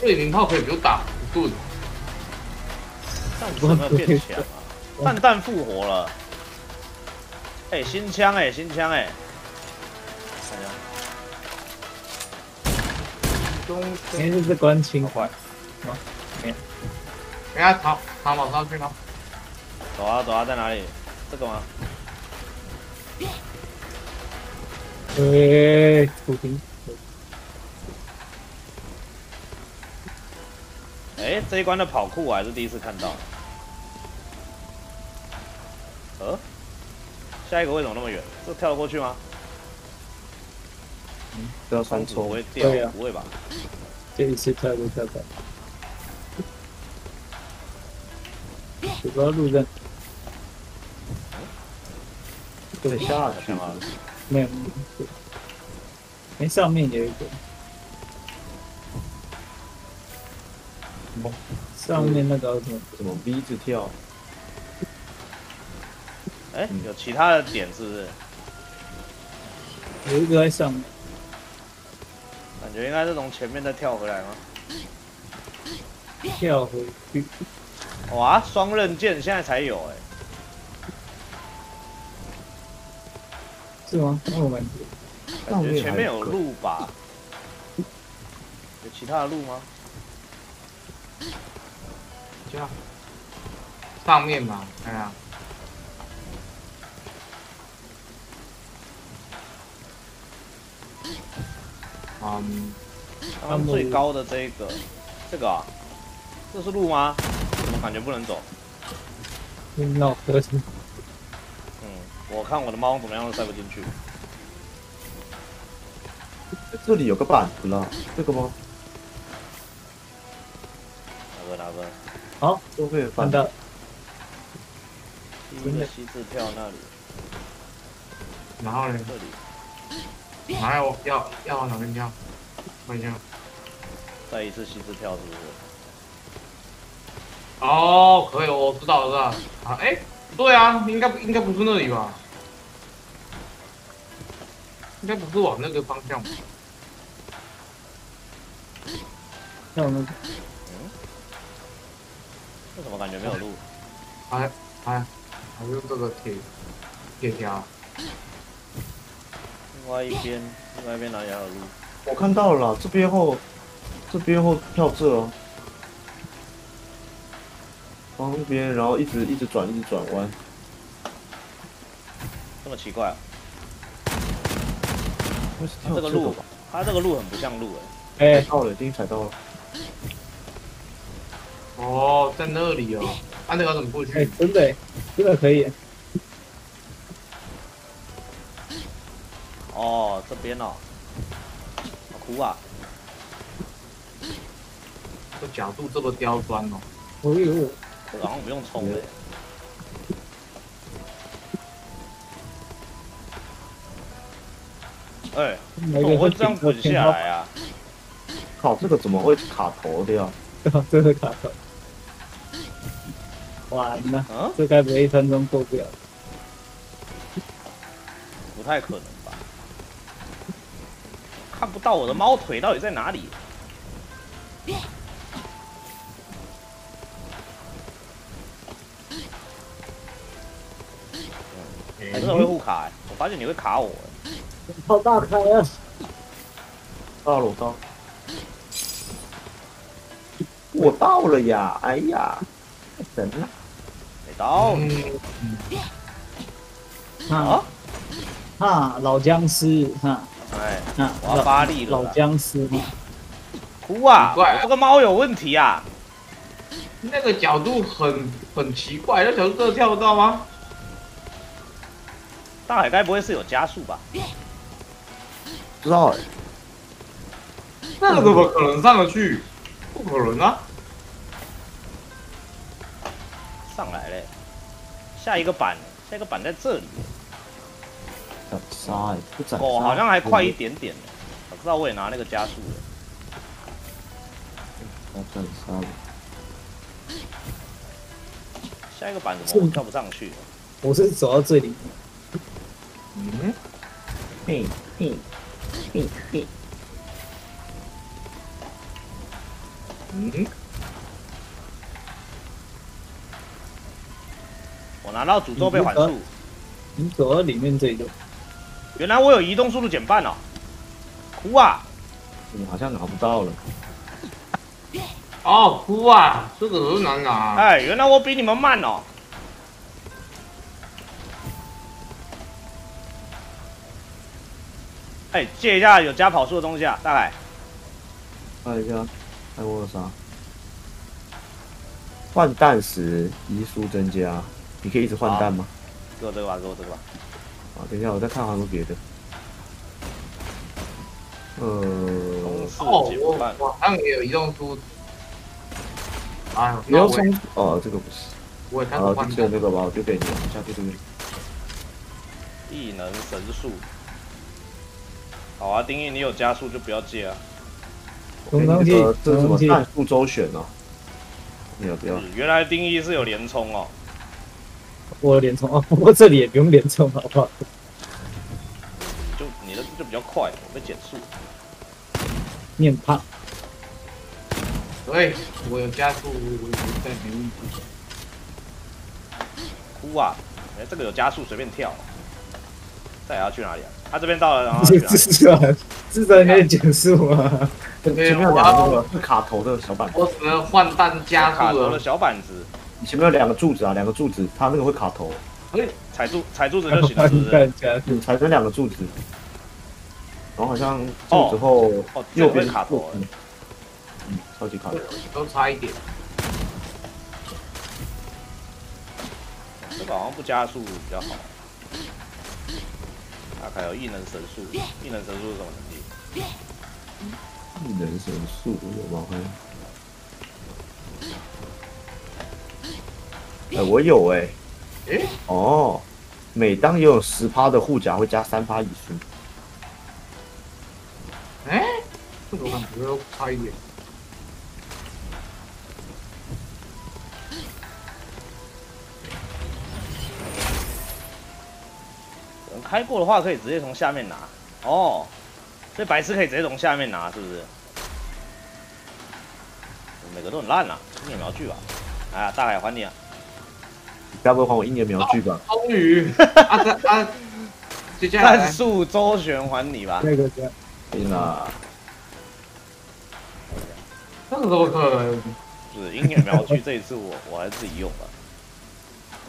对零炮可以不用打不盾，但你有没有变强啊？蛋蛋复活了，哎，新枪哎，新枪哎，看一下，中应该就是关清好快，人家逃逃往上去吗，走啊走啊，在哪里？这个吗？对，土瓶，哎，这一关的跑酷我还是第一次看到。呃，下一个为什么那么远？这跳得过去吗？不要双三抽，子不会掉对啊，不会吧？这一次跳就跳到，主要路人对，下去干嘛？没有，没有没上面有一个，什么？上面那个什么，什么？V 字跳，哎，有其他的点是不是？有一个在上面，感觉应该是从前面再跳回来吗？跳回去，哇，双刃剑现在才有哎、是吗？那我们感觉前面有路吧？有其他的路吗？这样上面嘛，看看，嗯，他们最高的这个，这个啊，这是路吗？怎么感觉不能走？闹车子，嗯，我看我的猫怎么样都塞不进去。这里有个板子啦，这个吗？哪个哪个？好，都可以翻看。到第一个西字跳那里，然后呢，这里，然后要要往哪边跳？看一下，再一次西字跳是不是？哦，可以，我知道了，知道了啊，哎，对啊，应该应该不是那里吧？应该不是往那个方向吧？跳那个，为什么感觉没有路？哎哎，还是这个铁铁条，另外一边，另外一边哪里还有路？我看到了啦，这边后，这边后跳这哦，往那边，然后一直一直转，一直转弯。这么奇怪、这个路吧？，它这个路很不像路哎、哎，踩到了，已经踩到了。哦，在那里哦，啊，那个怎么过去哎去？，真的，真的可以，哦，这边哦，好酷啊！这角度这么刁钻哦，我以为这个好像不用冲的、哎、怎么会这样滚下来啊？靠，这个怎么会卡头的呀？来，这个卡头，完了，啊，这该不会一分钟过不了？不太可能吧？看不到我的猫腿到底在哪里？的会互卡、欸，我发现你会卡我、欸，好大开啊！到了，我到。我到了呀！哎呀，太神了！没到嗯，哈啊！老僵尸哈哎，哈，我要发力了老僵尸哈，哭啊！这个猫有问题啊！那个角度很很奇怪，那角度真的跳得到吗？大海该不会是有加速吧？不知道哎、那个怎么可能上得去？不可能啊！上来嘞，下一个板，下一个板在这里。斩杀哎、不斩杀。哦，好像还快一点点呢。我知道我也拿那个加速了。要斩杀了。下一个板怎么我跳不上去？我是走到这里面，嗯，嘿嘿嘿嘿，嗯，我拿到诅咒被缓速，你走到里面这一个，原来我有移动速度减半哦。哭啊！你好像拿不到了。哦，哭啊！这个很难拿。哎，原来我比你们慢哦。哎，借一下有加跑速的东西啊，大海看一下，看我有啥？换弹时移速增加，你可以一直换弹吗？给我这个吧，给我这个吧。啊，等一下，我再看还有没有别的。呃，哦，冲刺减我半，我好像也有移动速。哎啊，你要那我也冲哦，这个不是，我也开始好，换就只有那个吧，我就给你了，下去这个。异能神速。好啊，丁义，你有加速就不要借啊。什么东西这个？这是什么？战术周旋哦？你有不要？嗯原来丁义是有连冲哦。我有连冲哦，不过这里也不用连冲，好不好？就你的就比较快，我被减速。你很胖，对，我有加速，我我在没问题。哭啊！哎，这个有加速，随便跳。再要去哪里啊？他这边到了，然后要去哪里？至少至少你有减速啊。前面有两个那个会卡头的小板子，我只能换弹加速了卡头的。小板子，你前面有两个柱子啊，两个柱子，它那个会卡头，踩住踩柱子就行了，是不是？你踩成两个柱子，然后好像柱子后，右边卡头。嗯超级卡头。都差一点。这个好像不加速比较好。大概有异能神速，异能神速是什么能力？异能神速有吗？哎、我有哎、诶哦，每当拥有十趴的护甲会加三趴移速，哎，这个我感觉要差一点。开过的话，可以直接从下面拿。哦，所以白痴可以直接从下面拿，是不是？每个都很烂啊，一眼瞄具吧。哎呀，大海还你啊！你该不会还我一年瞄具吧？终于，啊这啊，接下来战术周旋还你吧。那个这个怎么可能？是鹰眼瞄具，这一次我我还是自己用吧。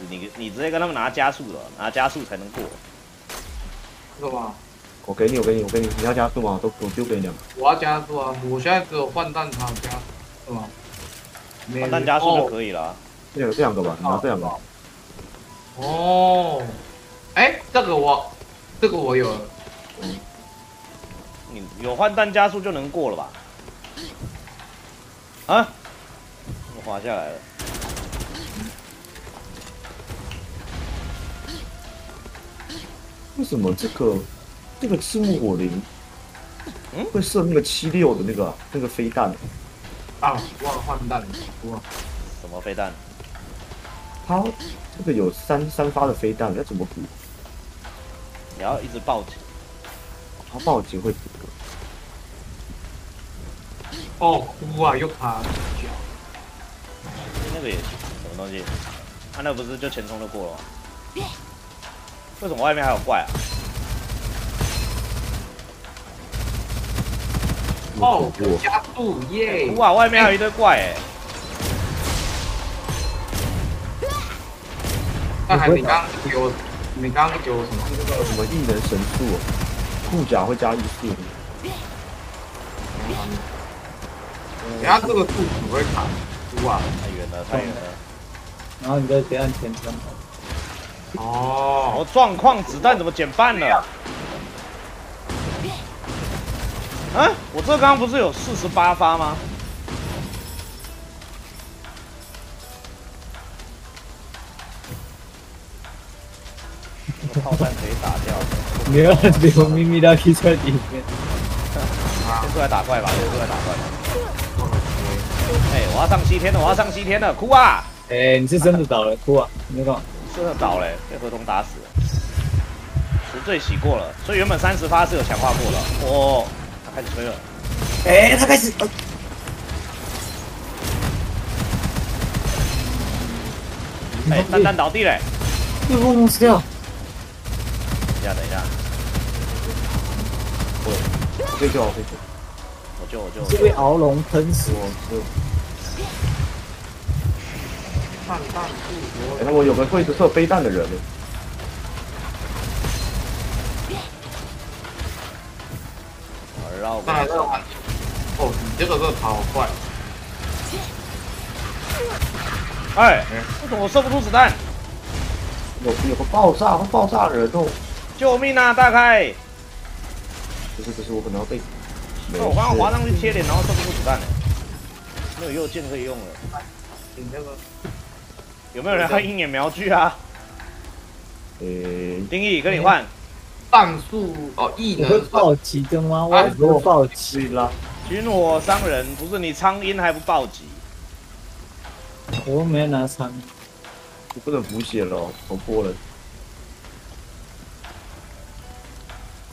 你你直接跟他们拿加速的，拿加速才能过。是吧？我给你，我给你，我给你，你要加速吗？都我丢给你两个。我要加速啊！我现在只有换弹场加速，是吗？换弹加速就可以了啊。这两个这两个吧，你拿这两个。哦，哎，这个我，这个我有了。你有换弹加速就能过了吧？啊？我滑下来了。为什么这个这个赤木火灵，嗯会射那个七六的那个那个飞弹？啊，忘了换弹了，哇！什么飞弹？它这个有三三发的飞弹，要怎么补？你要一直报警。它报警会补。哦，哭啊，又卡脚。那个也行，什么东西？啊，那不是就前冲就过了吗？为什么外面还有怪啊？哦我，加速耶！哇，外面还有一堆怪哎、那还你刚刚给我，你刚刚给我什么？那个什么异能神速，护甲会加一速。等下这个速只会卡哭啊！太远了，太远了。然后你再别按前冲，哦，我状况子弹怎么减半了？啊，我这刚刚不是有四十八发吗？炮弹可以打掉的，你要留秘密到去在里面。先出来打怪吧，先出来打怪吧。哎，我要上西天了，我要上西天了，哭啊！哎，你是真的倒了，哭啊！你在干嘛？真的倒嘞，被合同打死了。赎罪洗过了，所以原本三十发是有强化过了。哦，他开始吹了。哎，他开始。哎，蛋蛋倒地嘞！被乌龙死掉。等一下，等一下。我可以救我，可以救。我救，我救。是被鳌龙喷死。我哎，我有个会射飞弹的人。我绕过当然这玩哦，你这个真的跑好快。哎，为什么我射不出子弹？有有个爆炸，会爆炸人哦！救命啊！大开！不是不是，我可能要被。那我刚刚滑上去贴脸，然后射不出子弹呢。没有右键可以用了。你那个有没有人要鹰眼瞄具啊？诶，丁义跟你换。弹速哦，异我会能暴击的吗？我不会暴击了。军火商人，不是你苍鹰还不暴击？我没拿枪。你不能补血了，我破了。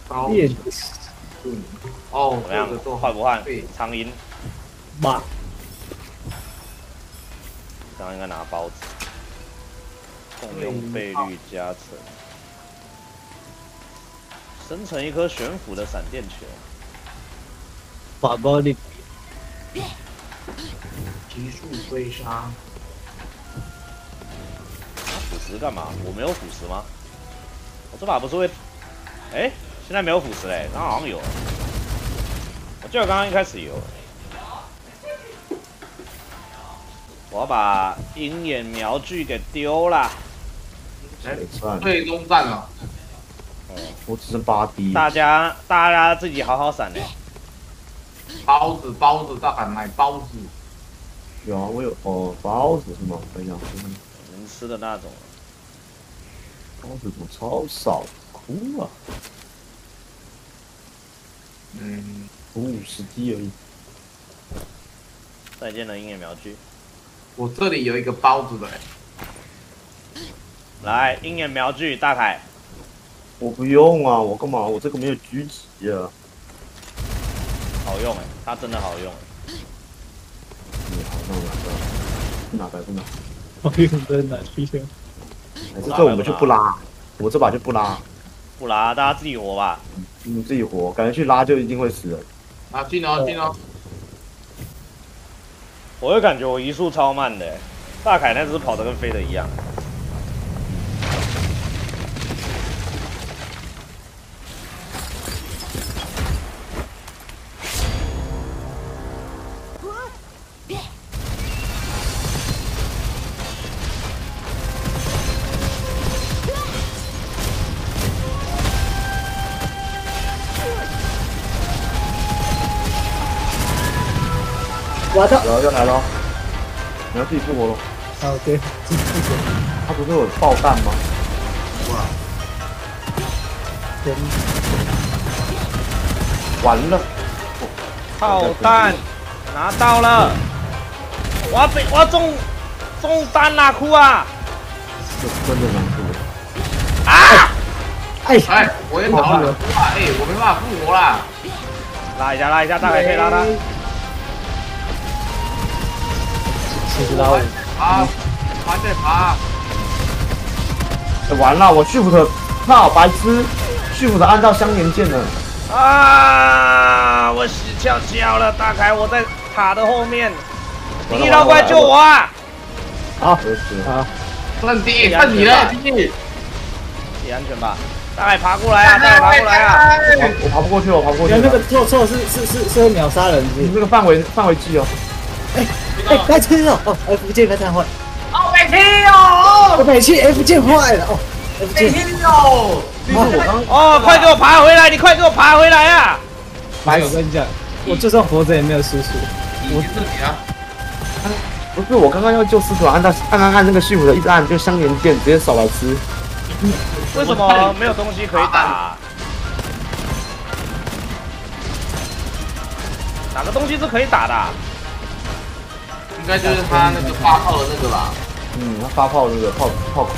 高变嗯，哦，怎么样？换不换对？苍鹰，妈。刚刚应该拿包子。共用倍率加成。生成一颗悬浮的闪电球。法包力。急速追杀。腐蚀干嘛？我没有腐蚀吗？我这把不是会……哎，现在没有腐蚀嘞，刚刚好像有。我记得刚刚一开始有。我要把鹰眼瞄具给丢了。最终战了。哦我只剩八滴。大家大家自己好好闪嘞。包子包子，大喊买包子。有啊，我有哦，包子是吗？等一下，能吃的那种。包子怎么超少？哭啊！嗯，五十滴而已。再见了，鹰眼瞄具。我这里有一个包子的。来，鹰眼瞄具，大凯。我不用啊，我干嘛？我这个没有狙击啊。好用哎，它真的好用。你好，那我拿着。不拿白不拿。好用真的，去用。还是这我们就不拉，我这把就不拉。不拉，大家自己活吧。你自己活，感觉去拉就一定会死人。啊，进哦进哦。我会感觉我移速超慢的，大凯那只跑得跟飞的一样。我操！要要来了，你要自己复活了。哦，对，自己复活。他不是有爆弹吗？哇！真完了！炮弹拿到了，我要被我要中中弹啦，哭啊！这真的难哭。啊！哎哎，我也倒了，哎，我没办法复活啦。拉一下，拉一下，大概可以拉他。其实拉我。啊，爬再爬。哎完了，我 shift 靠白痴，shift 按照相连键了。啊！我死翘翘了，大凯，我在塔的后面，你老快救我啊！好，好，问题看你了，弟弟。你安全吧？大凯爬过来啊！大凯爬过来啊！我我爬不过去，我爬不过去那个错错是是是是会秒杀人是不是？你这个范围范围计哦。哎，开车哦哦，F 键开太坏，哦，没踢哦，我每次 F 键坏了哦，F 键。哦。哦，快给我爬回来！你快给我爬回来啊！哎，我跟你讲，我就算活着也没有输出。我自己啊，不是我刚刚要救师徒，按到按按按那个序符的，一直按就相连键，直接扫来吃。为什么没有东西可以打？哪个东西是可以打的啊？应该就是他那个发炮的那个吧。嗯，他发炮那个炮炮壳。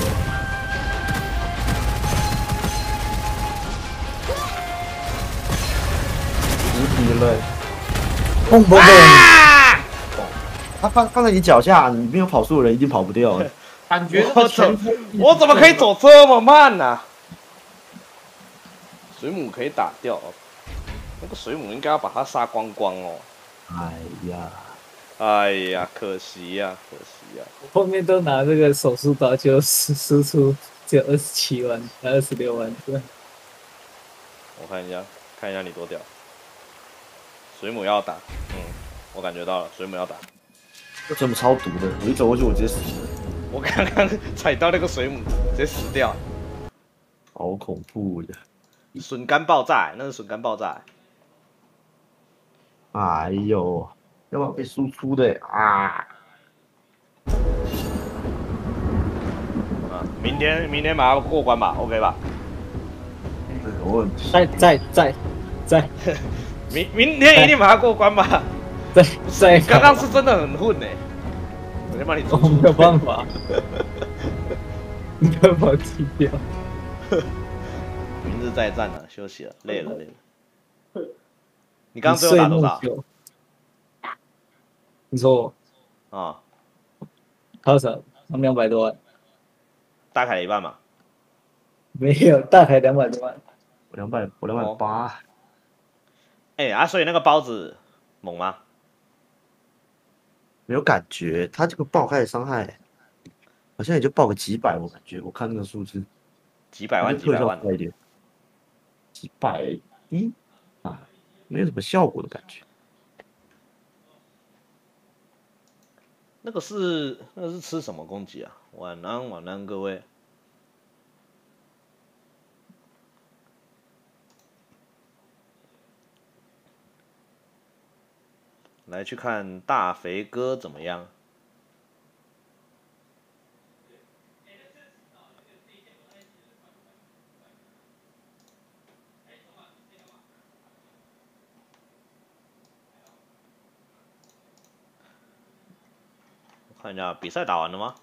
无敌了！砰砰砰！啊！他放放在你脚下，你没有跑速的人一定跑不掉。感觉我怎我怎么可以走这么慢呢、水母可以打掉，那个水母应该要把它杀光光哦。哎呀，哎呀，可惜呀、可惜呀、我后面都拿这个手术刀，就输输出只有二十七万，才二十六万对。我看一下，看一下你多屌。水母要打，嗯，我感觉到了，水母要打。这水母超毒的，我一走过去我直接死了，我刚刚踩到那个水母，直接死掉。好恐怖的。笋干爆炸，那是笋干爆炸。哎呦，要不要被输出的啊？啊，明天明天马上过关吧，OK 吧？在在在在明明天一定把它过关吧。在在，刚刚是真的很混呢、我先把你我没有办法，没有办法踢掉。明日再战了，休息了，累了累了。你刚刚最后打多少你说我啊？多少？两两百多万？大凯一半嘛？没有，大概两百多万。我两百，我两百八。哎、啊，所以那个包子猛吗？没有感觉，他这个爆开的伤害，好像也就爆个几百，我感觉，我看那个数字，几百万，几特百万。效快一点，几百一啊，没有什么效果的感觉。那个是那个是吃什么攻击啊？晚安晚安各位。来去看大肥哥怎么样？我看一下比赛打完了吗？